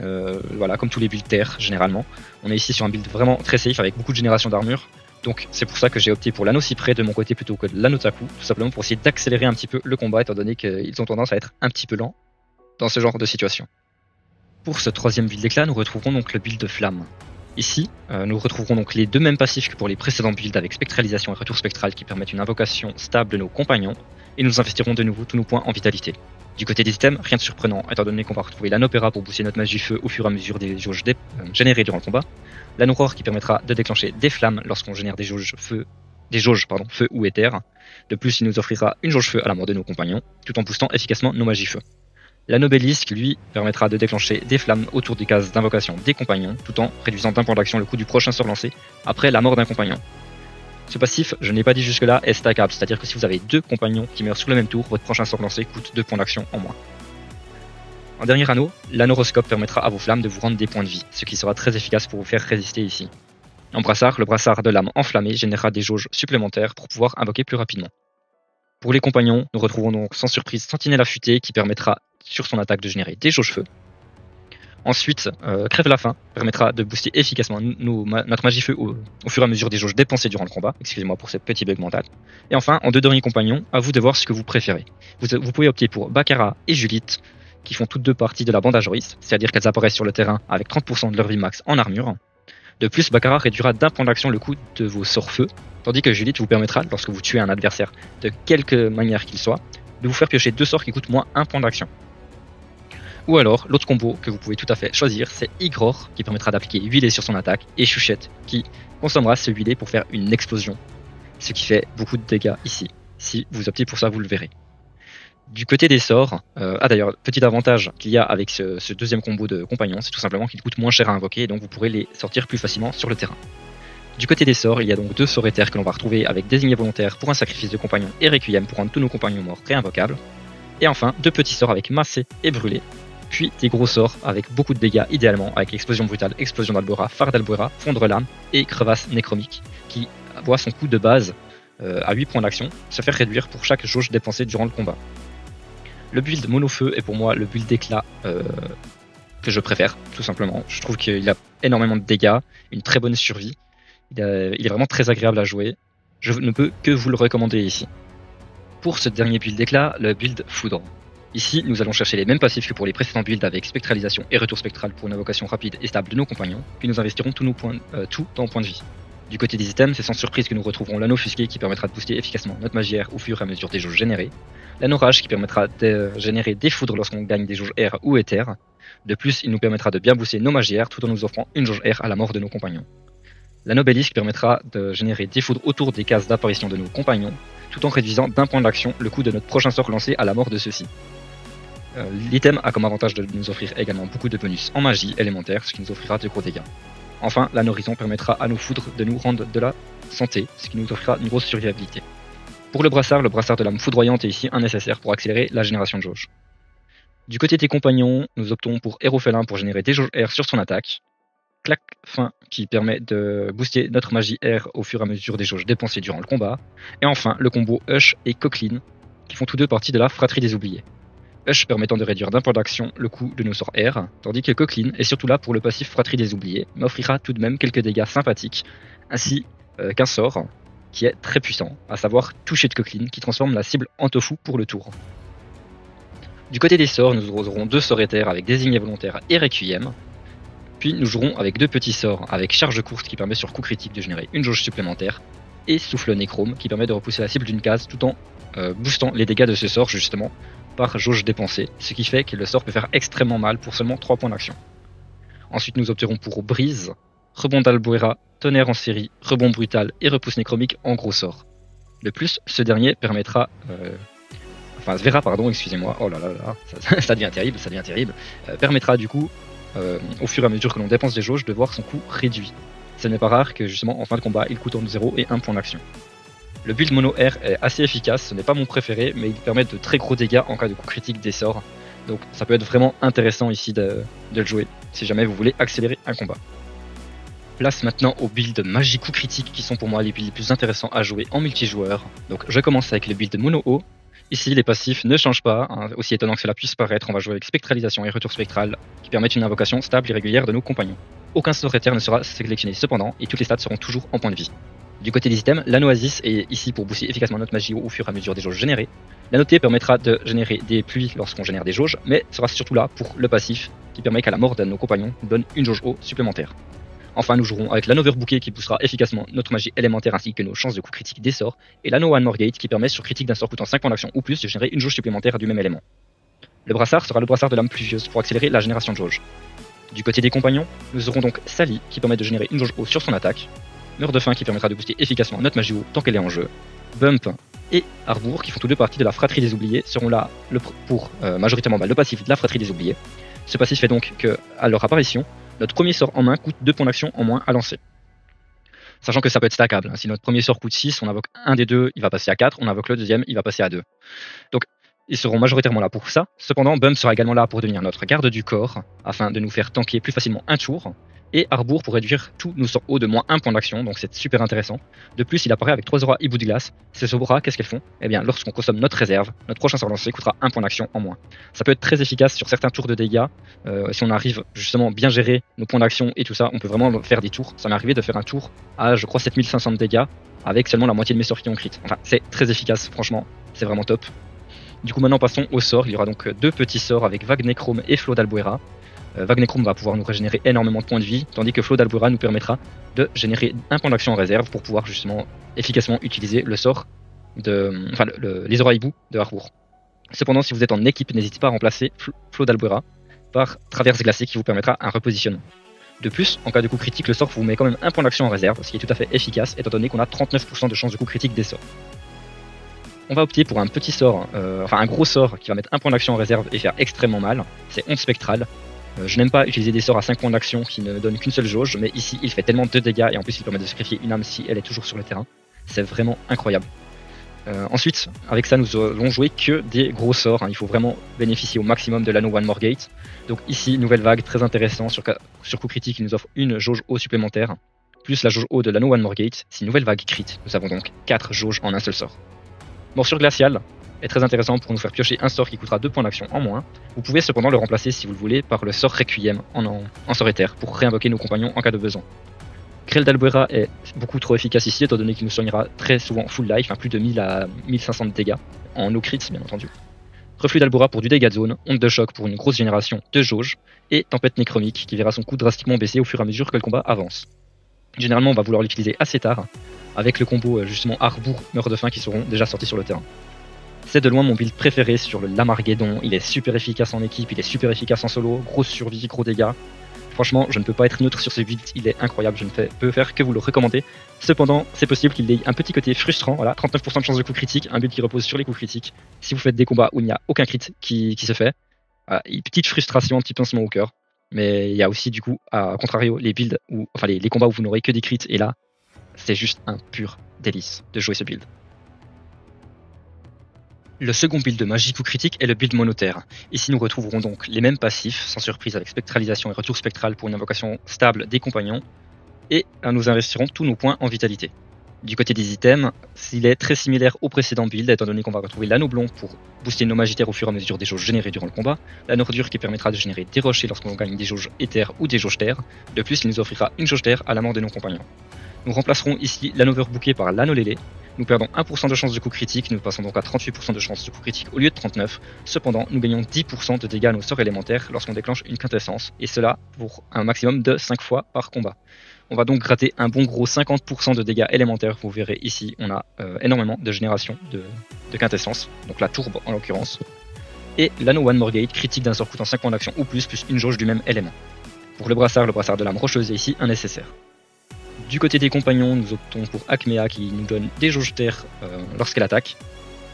Speaker 1: euh, voilà, comme tous les builds terre généralement. On est ici sur un build vraiment très safe avec beaucoup de génération d'armure. Donc c'est pour ça que j'ai opté pour l'anneau cyprès de mon côté plutôt que l'anneau Taku, tout simplement pour essayer d'accélérer un petit peu le combat étant donné qu'ils ont tendance à être un petit peu lents dans ce genre de situation. Pour ce troisième build d'éclat, nous retrouverons donc le build de flamme. Ici, euh, nous retrouverons donc les deux mêmes passifs que pour les précédents builds avec spectralisation et retour spectral qui permettent une invocation stable de nos compagnons, et nous investirons de nouveau tous nos points en vitalité. Du côté des items, rien de surprenant, étant donné qu'on va retrouver l'anopéra pour booster notre magie feu au fur et à mesure des jauges euh, générées durant le combat, l'anourore qui permettra de déclencher des flammes lorsqu'on génère des jauges feu, des jauges pardon, feu ou éther. De plus, il nous offrira une jauge feu à la mort de nos compagnons, tout en boostant efficacement nos magies feu. L'anobélisque, lui, permettra de déclencher des flammes autour des cases d'invocation des compagnons, tout en réduisant d'un point d'action le coût du prochain sort lancé après la mort d'un compagnon. Ce passif, je n'ai pas dit jusque-là, est stackable, c'est-à-dire que si vous avez deux compagnons qui meurent sur le même tour, votre prochain sort lancé coûte 2 points d'action en moins. En dernier anneau, l'anoroscope permettra à vos flammes de vous rendre des points de vie, ce qui sera très efficace pour vous faire résister ici. En brassard, le brassard de lame enflammée générera des jauges supplémentaires pour pouvoir invoquer plus rapidement. Pour les compagnons, nous retrouvons donc sans surprise Sentinelle affûtée qui permettra sur son attaque de générer des jauges feu. Ensuite, euh, Crève la faim permettra de booster efficacement notre magie feu au, fur et à mesure des jauges dépensées durant le combat. Excusez-moi pour ce petit bug mental. Et enfin, en deux derniers compagnons, à vous de voir ce que vous préférez. Vous, pouvez opter pour Baccara et Julite, qui font toutes deux parties de la bande à c'est-à-dire qu'elles apparaissent sur le terrain avec 30% de leur vie max en armure. De plus, Baccara réduira d'un point d'action le coût de vos sorts feu, tandis que Julite vous permettra, lorsque vous tuez un adversaire de quelque manière qu'il soit, de vous faire piocher deux sorts qui coûtent moins un point d'action. Ou alors, l'autre combo que vous pouvez tout à fait choisir, c'est Igror, qui permettra d'appliquer huilé sur son attaque, et Chuchette, qui consommera ce huilé pour faire une explosion. Ce qui fait beaucoup de dégâts ici. Si vous optez pour ça, vous le verrez. Du côté des sorts, euh, ah d'ailleurs, petit avantage qu'il y a avec ce, deuxième combo de compagnons, c'est tout simplement qu'il coûte moins cher à invoquer, donc vous pourrez les sortir plus facilement sur le terrain. Du côté des sorts, il y a donc deux sorts éthers que l'on va retrouver avec désigné volontaire pour un sacrifice de compagnon et requiem pour rendre tous nos compagnons morts réinvocables. Et enfin, deux petits sorts avec massé et brûlé puis des gros sorts avec beaucoup de dégâts, idéalement avec explosion brutale, explosion d'Albora, phare d'Albora, fondre l'âme et crevasse néchromique, qui voit son coût de base euh, à 8 points d'action se faire réduire pour chaque jauge dépensée durant le combat. Le build monofeu est pour moi le build d'éclat euh, que je préfère, tout simplement. Je trouve qu'il a énormément de dégâts, une très bonne survie. il est vraiment très agréable à jouer. Je ne peux que vous le recommander ici. Pour ce dernier build d'éclat, le build foudre. Ici, nous allons chercher les mêmes passifs que pour les précédents builds avec spectralisation et retour spectral pour une invocation rapide et stable de nos compagnons, puis nous investirons tous nos points, euh, tout dans points de vie. Du côté des items, c'est sans surprise que nous retrouverons l'anneau fusqué qui permettra de booster efficacement notre magie air au fur et à mesure des jauges générées, l'anneau rage qui permettra de générer des foudres lorsqu'on gagne des jauges air ou éther. De plus, il nous permettra de bien booster nos magies air tout en nous offrant une jauge air à la mort de nos compagnons. L'anneau qui permettra de générer des foudres autour des cases d'apparition de nos compagnons, tout en réduisant d'un point d'action le coût de notre prochain sort lancé à la mort de ceux-ci. Euh, l'item a comme avantage de nous offrir également beaucoup de bonus en magie élémentaire, ce qui nous offrira de gros dégâts. Enfin, la horizon permettra à nos foudres de nous rendre de la santé, ce qui nous offrira une grosse survivabilité. Pour le brassard, le brassard de l'âme foudroyante est ici un nécessaire pour accélérer la génération de jauge. Du côté des compagnons, nous optons pour Félin pour générer des jauges air sur son attaque, Clac fin qui permet de booster notre magie air au fur et à mesure des jauges dépensées durant le combat, et enfin le combo Hush et Coqueline qui font tous deux partie de la fratrie des oubliés. Hush permettant de réduire d'un point d'action le coût de nos sorts R, tandis que Coqueline est surtout là pour le passif Fratrie des Oubliés, mais offrira tout de même quelques dégâts sympathiques, ainsi euh, qu'un sort qui est très puissant, à savoir Toucher de Coqueline, qui transforme la cible en tofu pour le tour. Du côté des sorts, nous aurons deux sorts éthers avec Désigné volontaire et Requiem, puis nous jouerons avec deux petits sorts, avec Charge courte qui permet sur coup critique de générer une jauge supplémentaire, et Souffle Néchrome qui permet de repousser la cible d'une case tout en euh, boostant les dégâts de ce sort justement par jauge dépensée, ce qui fait que le sort peut faire extrêmement mal pour seulement 3 points d'action. Ensuite nous opterons pour Brise, Rebond d'Albuera, Tonnerre en série, Rebond brutal et Repousse nécromique en gros sort. De plus, ce dernier permettra... Euh, enfin, verra, pardon, excusez-moi, oh là là là, ça, devient terrible, ça devient terrible, euh, permettra du coup, au fur et à mesure que l'on dépense des jauges, de voir son coût réduit. Ce n'est pas rare que justement en fin de combat, il coûte entre 0 et 1 point d'action. Le build mono R est assez efficace, ce n'est pas mon préféré, mais il permet de très gros dégâts en cas de coup critique des. Donc ça peut être vraiment intéressant ici de, le jouer, si jamais vous voulez accélérer un combat. Place maintenant aux builds magie coup critique qui sont pour moi les builds les plus intéressants à jouer en multijoueur. Donc je commence avec le build mono O. Ici les passifs ne changent pas, hein. aussi étonnant que cela puisse paraître, on va jouer avec spectralisation et retour spectral qui permettent une invocation stable et régulière de nos compagnons. Aucun sort éther ne sera sélectionné cependant et toutes les stats seront toujours en point de vie. Du côté des items, l'anoasis est ici pour booster efficacement notre magie au fur et à mesure des jauges générées. La notée permettra de générer des pluies lorsqu'on génère des jauges, mais sera surtout là pour le passif, qui permet qu'à la mort d'un de nos compagnons donne une jauge eau supplémentaire. Enfin, nous jouerons avec l'Anover Bouquet qui boostera efficacement notre magie élémentaire ainsi que nos chances de coup critique des sorts, et l'Ano One Morgate qui permet sur critique d'un sort coûtant 5 points d'action ou plus de générer une jauge supplémentaire du même élément. Le brassard sera le brassard de l'âme pluvieuse pour accélérer la génération de jauge. Du côté des compagnons, nous aurons donc Sally qui permet de générer une jauge eau sur son attaque, Meurtre de faim qui permettra de booster efficacement notre magie tant qu'elle est en jeu, Bump et Arbour qui font tous deux partie de la fratrie des oubliés seront là pour euh, majoritairement bah, le passif de la fratrie des oubliés. Ce passif fait donc que, à leur apparition, notre premier sort en main coûte 2 points d'action en moins à lancer. Sachant que ça peut être stackable. Hein. Si notre premier sort coûte 6, on invoque un des deux, il va passer à 4, on invoque le deuxième, il va passer à 2. Donc ils seront majoritairement là pour ça. Cependant, Bump sera également là pour devenir notre garde du corps, afin de nous faire tanker plus facilement un tour, et Arbour pour réduire tous nos sorts hauts de moins 1 point d'action, donc c'est super intéressant. De plus, il apparaît avec 3 auras hibou de glace. Ces auras, qu'est-ce qu'elles font? Eh bien, lorsqu'on consomme notre réserve, notre prochain sort lancé coûtera 1 point d'action en moins. Ça peut être très efficace sur certains tours de dégâts. Euh, si on arrive justement bien gérer nos points d'action et tout ça, on peut vraiment faire des tours. Ça m'est arrivé de faire un tour à, je crois, 7500 de dégâts avec seulement la moitié de mes sorts qui ont crit. Enfin, c'est très efficace, franchement, c'est vraiment top. Du coup, maintenant passons au sort. Il y aura donc deux petits sorts avec Vague et Flot d'Albuera. Euh, Vagnechrome va pouvoir nous régénérer énormément de points de vie, tandis que Flow d'Albura nous permettra de générer un point d'action en réserve pour pouvoir justement efficacement utiliser le sort de, enfin, le, les de Harbour. Cependant, si vous êtes en équipe, n'hésitez pas à remplacer Flow d'Albura par Traverse glacée qui vous permettra un repositionnement. De plus, en cas de coup critique, le sort vous met quand même un point d'action en réserve, ce qui est tout à fait efficace étant donné qu'on a 39% de chance de coup critique des sorts. On va opter pour un petit sort, euh, enfin un gros sort qui va mettre un point d'action en réserve et faire extrêmement mal. C'est Onde Spectrale, euh, je n'aime pas utiliser des sorts à 5 points d'action qui ne donnent qu'une seule jauge, mais ici il fait tellement de dégâts et en plus il permet de sacrifier une âme si elle est toujours sur le terrain. C'est vraiment incroyable. Euh, ensuite, avec ça, nous allons jouer que des gros sorts. Hein. Il faut vraiment bénéficier au maximum de l'anneau One More Gate. Donc ici, nouvelle vague, très intéressant. Sur, sur coup critique, il nous offre une jauge eau supplémentaire, plus la jauge eau de l'anneau One More Gate. Si nouvelle vague crit, nous avons donc 4 jauges en un seul sort. Morsure glaciale, est très intéressant pour nous faire piocher un sort qui coûtera 2 points d'action en moins. Vous pouvez cependant le remplacer si vous le voulez par le sort Requiem en, en, sort éther pour réinvoquer nos compagnons en cas de besoin. Grêle d'Albuera est beaucoup trop efficace ici étant donné qu'il nous soignera très souvent full life, enfin plus de 1000 à 1500 de dégâts en no crits bien entendu. Reflux d'Albora pour du dégât de zone, onde de choc pour une grosse génération de jauge, et tempête nécromique qui verra son coût drastiquement baisser au fur et à mesure que le combat avance. Généralement on va vouloir l'utiliser assez tard, avec le combo euh, justement Arbour, Meurtre de faim qui seront déjà sortis sur le terrain. C'est de loin mon build préféré sur le Lamarguedon. Il est super efficace en équipe, il est super efficace en solo, grosse survie, gros dégâts. Franchement, je ne peux pas être neutre sur ce build, il est incroyable, je ne peux faire que vous le recommander. Cependant, c'est possible qu'il ait un petit côté frustrant, voilà, 39% de chance de coup critique, un build qui repose sur les coups critiques. Si vous faites des combats où il n'y a aucun crit qui, se fait, petite frustration, petit pincement au cœur. Mais il y a aussi du coup, à contrario, les builds où, enfin les, les combats où vous n'aurez que des crits, et là, c'est juste un pur délice de jouer ce build. Le second build de ou critique est le build monotaire. Ici nous retrouverons donc les mêmes passifs, sans surprise avec spectralisation et retour spectral pour une invocation stable des compagnons, et nous investirons tous nos points en vitalité. Du côté des items, il est très similaire au précédent build, étant donné qu'on va retrouver l'anneau blond pour booster nos magitaires au fur et à mesure des jauges générées durant le combat, l'anneau dur qui permettra de générer des rochers lorsqu'on gagne des jauges éthers ou des jauges terre, de plus il nous offrira une jauge terre à la mort de nos compagnons. Nous remplacerons ici l'anneau bouquet par l'anneau lélé, nous perdons 1% de chance de coup critique, nous passons donc à 38% de chance de coup critique au lieu de 39. Cependant, nous gagnons 10% de dégâts à nos sorts élémentaires lorsqu'on déclenche une quintessence, et cela pour un maximum de 5 fois par combat. On va donc gratter un bon gros 50% de dégâts élémentaires. Vous verrez ici, on a euh, énormément de génération de, quintessence, donc la tourbe en l'occurrence. Et l'anneau One More Gate, critique d'un sort coûtant 5 points d'action ou plus, plus une jauge du même élément. Pour le brassard, le brassard de lame rocheuse est ici un nécessaire. Du côté des compagnons, nous optons pour Acmea qui nous donne des jauges terre euh, lorsqu'elle attaque.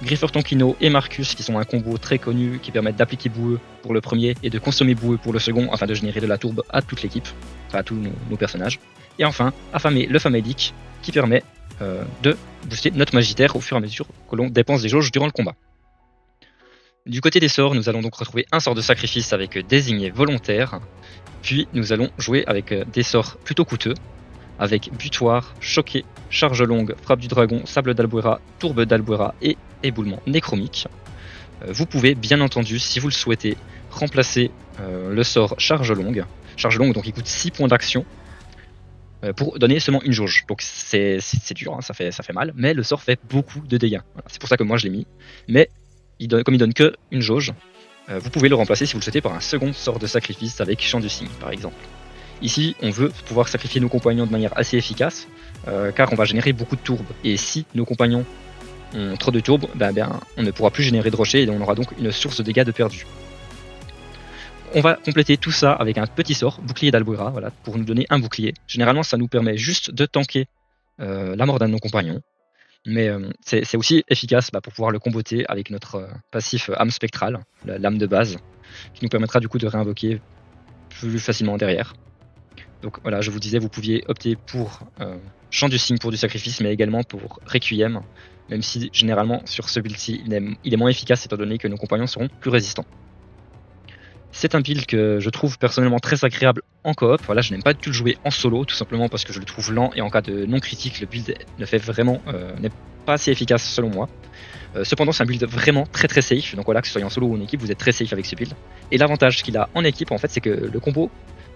Speaker 1: Griffer Tonkino et Marcus qui sont un combo très connu qui permettent d'appliquer boueux pour le premier et de consommer boueux pour le second afin de générer de la tourbe à toute l'équipe, enfin à tous nos, personnages. Et enfin, Affamé le Famédic qui permet euh, de booster notre magitaire au fur et à mesure que l'on dépense des jauges durant le combat. Du côté des sorts, nous allons donc retrouver un sort de sacrifice avec désigné volontaire, puis nous allons jouer avec euh, des sorts plutôt coûteux, avec butoir, choqué, charge longue, frappe du dragon, sable d'Albuera, tourbe d'Albuera et éboulement néchromique. Euh, vous pouvez bien entendu, si vous le souhaitez, remplacer euh, le sort charge longue. Charge longue, donc il coûte 6 points d'action euh, pour donner seulement une jauge. Donc c'est dur, hein, ça, fait, mal, mais le sort fait beaucoup de dégâts. c'est pour ça que moi je l'ai mis. Mais comme il donne que une jauge, vous pouvez le remplacer si vous le souhaitez par un second sort de sacrifice avec Chant du Cygne par exemple. Ici, on veut pouvoir sacrifier nos compagnons de manière assez efficace, euh, car on va générer beaucoup de tourbes. Et si nos compagnons ont trop de tourbes, ben, ben, on ne pourra plus générer de rochers et on aura donc une source de dégâts de perdu. On va compléter tout ça avec un petit sort, bouclier d'Albuera, voilà, pour nous donner un bouclier. Généralement, ça nous permet juste de tanker euh, la mort d'un de nos compagnons. Mais euh, c'est aussi efficace bah, pour pouvoir le comboter avec notre passif âme spectrale, la lame de base, qui nous permettra du coup de réinvoquer plus facilement derrière. Donc voilà, je vous disais, vous pouviez opter pour euh, Chant du Cygne pour du sacrifice, mais également pour Requiem, même si généralement sur ce build-ci, il, est moins efficace étant donné que nos compagnons seront plus résistants. C'est un build que je trouve personnellement très agréable en coop. Voilà, je n'aime pas du tout le jouer en solo, tout simplement parce que je le trouve lent et en cas de non critique, le build ne fait vraiment euh, n'est pas assez efficace selon moi. Euh, cependant, c'est un build vraiment très très safe. Donc voilà, que ce soit en solo ou en équipe, vous êtes très safe avec ce build. Et l'avantage qu'il a en équipe, en fait, c'est que le combo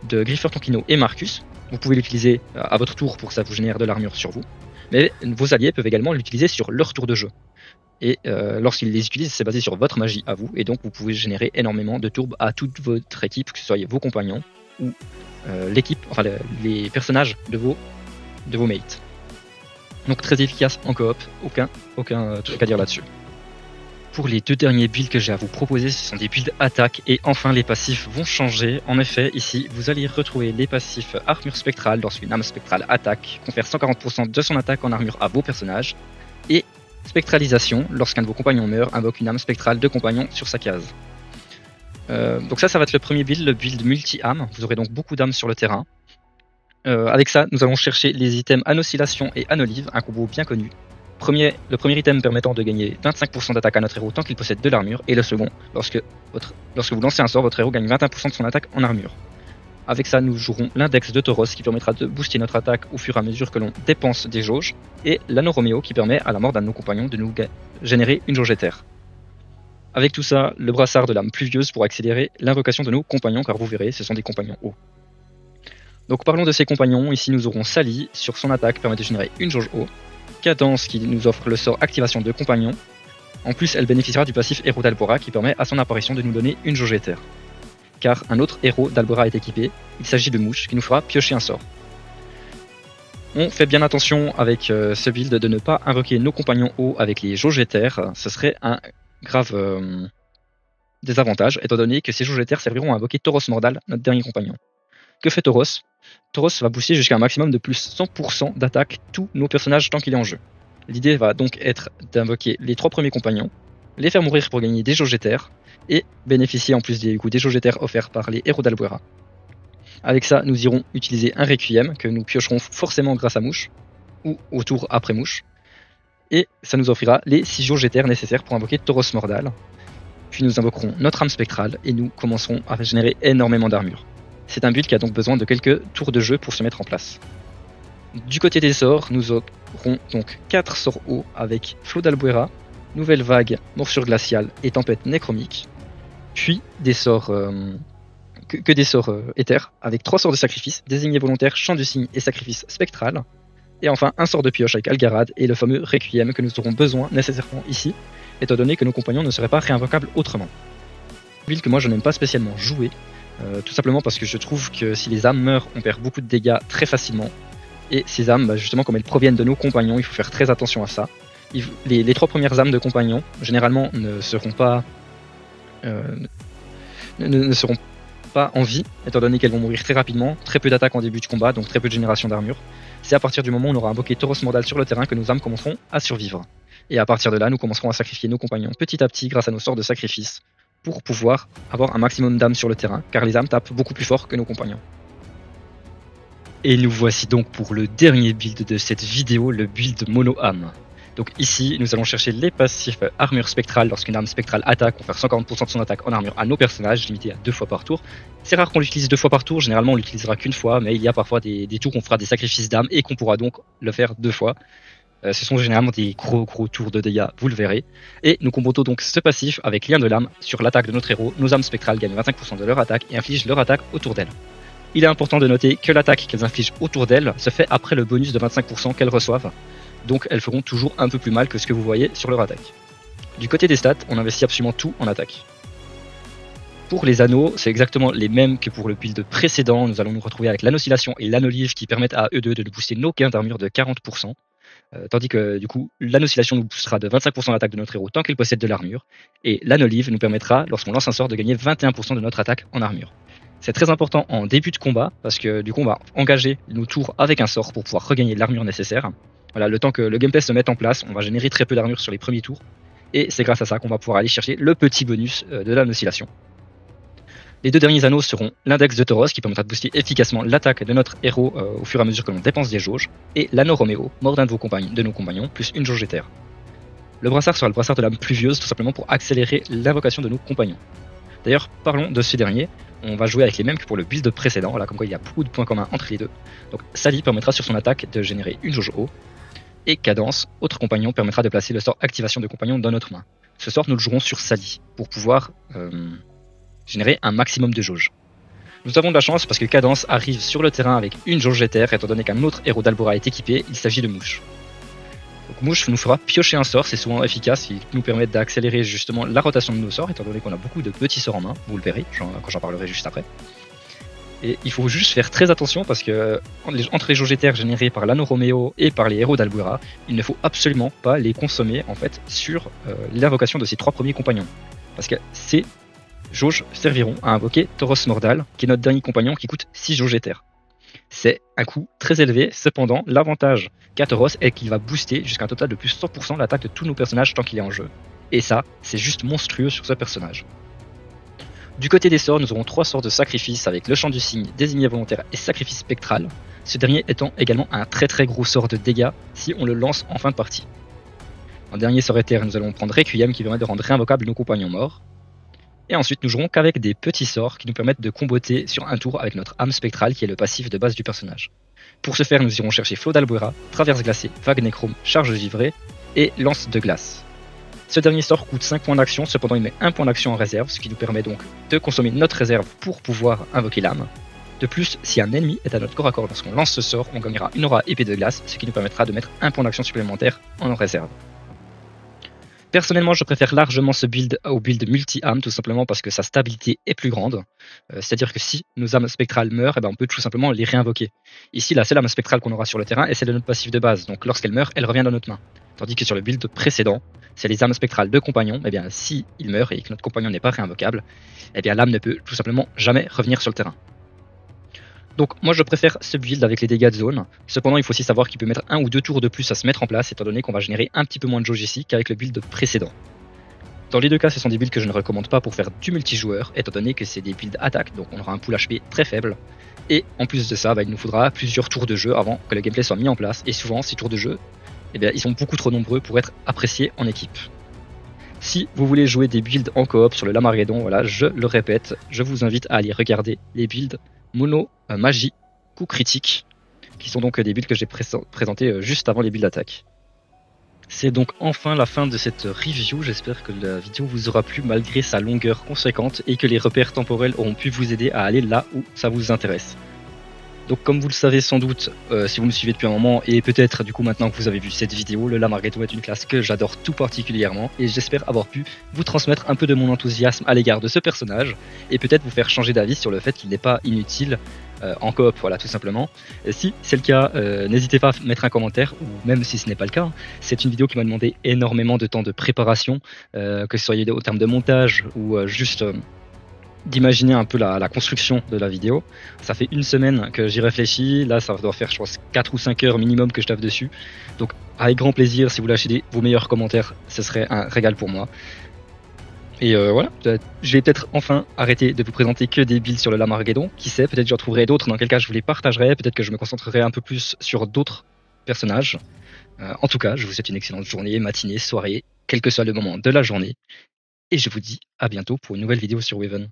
Speaker 1: de Griffer Tonkino et Marcus. Vous pouvez l'utiliser euh, à votre tour pour que ça vous génère de l'armure sur vous. Mais vos alliés peuvent également l'utiliser sur leur tour de jeu. Et euh, lorsqu'ils les utilisent, c'est basé sur votre magie à vous. Et donc vous pouvez générer énormément de tourbes à toute votre équipe, que ce soit vos compagnons ou euh, l'équipe, enfin les personnages de vos, de vos mates. Donc très efficace en coop, aucun, aucun truc à dire là-dessus. Pour les deux derniers builds que j'ai à vous proposer, ce sont des builds attaque et enfin les passifs vont changer. En effet, ici, vous allez retrouver les passifs armure spectrale lorsqu'une arme spectrale attaque, confère 140% de son attaque en armure à vos personnages, et spectralisation, lorsqu'un de vos compagnons meurt, invoque une arme spectrale de compagnon sur sa case. Euh, donc ça, ça va être le premier build, le build multi-âme. Vous aurez donc beaucoup d'âmes sur le terrain. Euh, avec ça, nous allons chercher les items Anoscillation et Anolive, un combo bien connu, Le premier item permettant de gagner 25% d'attaque à notre héros tant qu'il possède de l'armure, et le second, lorsque vous lancez un sort, votre héros gagne 21% de son attaque en armure. Avec ça, nous jouerons l'index de Tauros qui permettra de booster notre attaque au fur et à mesure que l'on dépense des jauges, et l'anneau Romeo qui permet à la mort d'un de nos compagnons de nous générer une jauge éther. Avec tout ça, le brassard de l'âme pluvieuse pour accélérer l'invocation de nos compagnons, car vous verrez, ce sont des compagnons hauts. Donc parlons de ces compagnons, ici nous aurons Sally, sur son attaque permet de générer une jauge haut, Cadence qui nous offre le sort activation de compagnon. En plus, elle bénéficiera du passif héros d'Albora qui permet à son apparition de nous donner une jauge éther. Car un autre héros d'Albora est équipé, il s'agit de Mouche qui nous fera piocher un sort. On fait bien attention avec euh, ce build de ne pas invoquer nos compagnons hauts avec les jauges éthers, ce serait un grave euh, désavantage étant donné que ces jauges éthers serviront à invoquer Tauros Mordal, notre dernier compagnon. Que fait Tauros? Tauros va booster jusqu'à un maximum de plus 100% d'attaque tous nos personnages tant qu'il est en jeu. L'idée va donc être d'invoquer les trois premiers compagnons, les faire mourir pour gagner des jauges et bénéficier en plus des, des jauges offerts par les héros d'Albuera. Avec ça, nous irons utiliser un Requiem que nous piocherons forcément grâce à Mouche, ou au tour après Mouche, et ça nous offrira les 6 jauges nécessaires pour invoquer Tauros Mordal. Puis nous invoquerons notre âme spectrale et nous commencerons à régénérer énormément d'armure. C'est un build qui a donc besoin de quelques tours de jeu pour se mettre en place. Du côté des sorts, nous aurons donc 4 sorts hauts avec Flot d'Albuera, Nouvelle Vague, Morsure Glaciale et Tempête Néchromique. Puis des sorts euh, que, des sorts euh, éthers avec 3 sorts de sacrifice, désigné volontaire, Chant du Cygne et Sacrifice Spectral. Et enfin un sort de pioche avec Algarad et le fameux Requiem que nous aurons besoin nécessairement ici, étant donné que nos compagnons ne seraient pas réinvocables autrement. Build que moi je n'aime pas spécialement jouer, euh, tout simplement parce que je trouve que si les âmes meurent, on perd beaucoup de dégâts très facilement. Et ces âmes, bah, justement, comme elles proviennent de nos compagnons, il faut faire très attention à ça. Les, trois premières âmes de compagnons, généralement, ne seront pas, euh, ne, seront pas en vie, étant donné qu'elles vont mourir très rapidement, très peu d'attaques en début de combat, donc très peu de génération d'armure. C'est à partir du moment où on aura invoqué Tauros Mordal sur le terrain que nos âmes commenceront à survivre. Et à partir de là, nous commencerons à sacrifier nos compagnons petit à petit grâce à nos sorts de sacrifice pour pouvoir avoir un maximum d'âmes sur le terrain, car les âmes tapent beaucoup plus fort que nos compagnons. Et nous voici donc pour le dernier build de cette vidéo, le build mono âme. Donc ici, nous allons chercher les passifs armure spectrale. Lorsqu'une arme spectrale attaque, on fait 140% de son attaque en armure à nos personnages, limité à deux fois par tour. C'est rare qu'on l'utilise deux fois par tour, généralement on l'utilisera qu'une fois, mais il y a parfois des, tours où on fera des sacrifices d'âme et qu'on pourra donc le faire deux fois. Euh, ce sont généralement des gros gros tours de dégâts, vous le verrez. Et nous combattons donc ce passif avec lien de l'âme sur l'attaque de notre héros. Nos âmes spectrales gagnent 25% de leur attaque et infligent leur attaque autour d'elle. Il est important de noter que l'attaque qu'elles infligent autour d'elles se fait après le bonus de 25% qu'elles reçoivent. Donc elles feront toujours un peu plus mal que ce que vous voyez sur leur attaque. Du côté des stats, on investit absolument tout en attaque. Pour les anneaux, c'est exactement les mêmes que pour le build précédent. Nous allons nous retrouver avec l'anneau-oscillation et l'anneau-livre qui permettent à eux deux de booster nos gains d'armure de 40%. Euh, tandis que du coup, l'anneau-oscillation nous boostera de 25% l'attaque de notre héros tant qu'il possède de l'armure. Et l'anneau-livre nous permettra, lorsqu'on lance un sort, de gagner 21% de notre attaque en armure. C'est très important en début de combat parce que du coup on va engager nos tours avec un sort pour pouvoir regagner l'armure nécessaire. Voilà, le temps que le gameplay se mette en place, on va générer très peu d'armure sur les premiers tours. Et c'est grâce à ça qu'on va pouvoir aller chercher le petit bonus euh, de la oscillation. Les deux derniers anneaux seront l'index de Tauros qui permettra de booster efficacement l'attaque de notre héros euh, au fur et à mesure que l'on dépense des jauges, et l'anneau Roméo, mort d'un de, nos compagnons, plus une jauge éther. Le brassard sera le brassard de l'âme pluvieuse tout simplement pour accélérer l'invocation de nos compagnons. D'ailleurs, parlons de ce dernier on va jouer avec les mêmes que pour le build précédent, comme quoi il y a beaucoup de points communs entre les deux. Donc Sally permettra sur son attaque de générer une jauge haut, et Cadence, autre compagnon, permettra de placer le sort activation de compagnon dans notre main. Ce sort, nous le jouerons sur Sally, pour pouvoir euh, générer un maximum de jauge. Nous avons de la chance parce que Cadence arrive sur le terrain avec une jauge éther, étant donné qu'un autre héros d'Albora est équipé, il s'agit de Mouche. Mouche nous fera piocher un sort, c'est souvent efficace, il nous permet d'accélérer justement la rotation de nos sorts, étant donné qu'on a beaucoup de petits sorts en main, vous le verrez quand j'en parlerai juste après. Et il faut juste faire très attention parce que entre les jauges générées par l'anneau Romeo et par les héros d'Albuera, il ne faut absolument pas les consommer en fait sur euh, l'invocation de ces trois premiers compagnons. Parce que ces jauges serviront à invoquer Tauros Mordal, qui est notre dernier compagnon qui coûte 6 jauges c'est un coût très élevé, cependant, l'avantage qu'a est qu'il va booster jusqu'à un total de plus 100% l'attaque de tous nos personnages tant qu'il est en jeu. Et ça, c'est juste monstrueux sur ce personnage. Du côté des sorts, nous aurons trois sorts de sacrifice avec le champ du cygne, désigné volontaire et sacrifice spectral, ce dernier étant également un très très gros sort de dégâts si on le lance en fin de partie. En dernier sort éther, nous allons prendre Requiem qui permet de rendre réinvocables nos compagnons morts, et ensuite, nous jouerons qu'avec des petits sorts qui nous permettent de comboter sur un tour avec notre âme spectrale qui est le passif de base du personnage. Pour ce faire, nous irons chercher Flot d'Albuera, Traverse glacée, Vague néchrome, Charge givrée et Lance de glace. Ce dernier sort coûte 5 points d'action, cependant il met 1 point d'action en réserve, ce qui nous permet donc de consommer notre réserve pour pouvoir invoquer l'âme. De plus, si un ennemi est à notre corps à corps lorsqu'on lance ce sort, on gagnera une aura épée de glace, ce qui nous permettra de mettre un point d'action supplémentaire en réserve. Personnellement, je préfère largement ce build au build multi-âme, tout simplement parce que sa stabilité est plus grande. Euh, c'est-à-dire que si nos âmes spectrales meurent, eh ben, on peut tout simplement les réinvoquer. Ici, la seule âme spectrale qu'on aura sur le terrain est celle de notre passif de base, donc lorsqu'elle meurt, elle revient dans notre main. Tandis que sur le build précédent, c'est les âmes spectrales de compagnon, eh bien si meurt et que notre compagnon n'est pas réinvocable, eh bien l'âme ne peut tout simplement jamais revenir sur le terrain. Donc moi je préfère ce build avec les dégâts de zone. Cependant il faut aussi savoir qu'il peut mettre un ou deux tours de plus à se mettre en place étant donné qu'on va générer un petit peu moins de jauge ici qu'avec le build précédent. Dans les deux cas ce sont des builds que je ne recommande pas pour faire du multijoueur étant donné que c'est des builds attaque donc on aura un pool HP très faible. Et en plus de ça bah, il nous faudra plusieurs tours de jeu avant que le gameplay soit mis en place et souvent ces tours de jeu eh bien, ils sont beaucoup trop nombreux pour être appréciés en équipe. Si vous voulez jouer des builds en coop sur le Lamarédon, voilà, je le répète, je vous invite à aller regarder les builds mono, euh, magie, coup critique, qui sont donc des builds que j'ai présentés euh, juste avant les builds d'attaque. C'est donc enfin la fin de cette review, j'espère que la vidéo vous aura plu malgré sa longueur conséquente et que les repères temporels auront pu vous aider à aller là où ça vous intéresse. Donc comme vous le savez sans doute, euh, si vous me suivez depuis un moment, et peut-être du coup maintenant que vous avez vu cette vidéo, le Lamarghetto est une classe que j'adore tout particulièrement, et j'espère avoir pu vous transmettre un peu de mon enthousiasme à l'égard de ce personnage, et peut-être vous faire changer d'avis sur le fait qu'il n'est pas inutile en coop, voilà, tout simplement. si c'est le cas, n'hésitez pas à mettre un commentaire, ou même si ce n'est pas le cas. C'est une vidéo qui m'a demandé énormément de temps de préparation, que ce soit au terme de montage ou juste d'imaginer un peu la, construction de la vidéo. Ça fait une semaine que j'y réfléchis. Là, ça doit faire, je pense, 4 ou 5 heures minimum que je tape dessus. Donc, avec grand plaisir, si vous lâchez vos meilleurs commentaires, ce serait un régal pour moi. Et euh, voilà, je vais peut-être enfin arrêter de vous présenter que des builds sur le Lamarguedon. Qui sait, peut-être j'en trouverai d'autres, dans quel cas je vous les partagerai. Peut-être que je me concentrerai un peu plus sur d'autres personnages. Euh, en tout cas, je vous souhaite une excellente journée, matinée, soirée, quel que soit le moment de la journée. Et je vous dis à bientôt pour une nouvelle vidéo sur Weaven.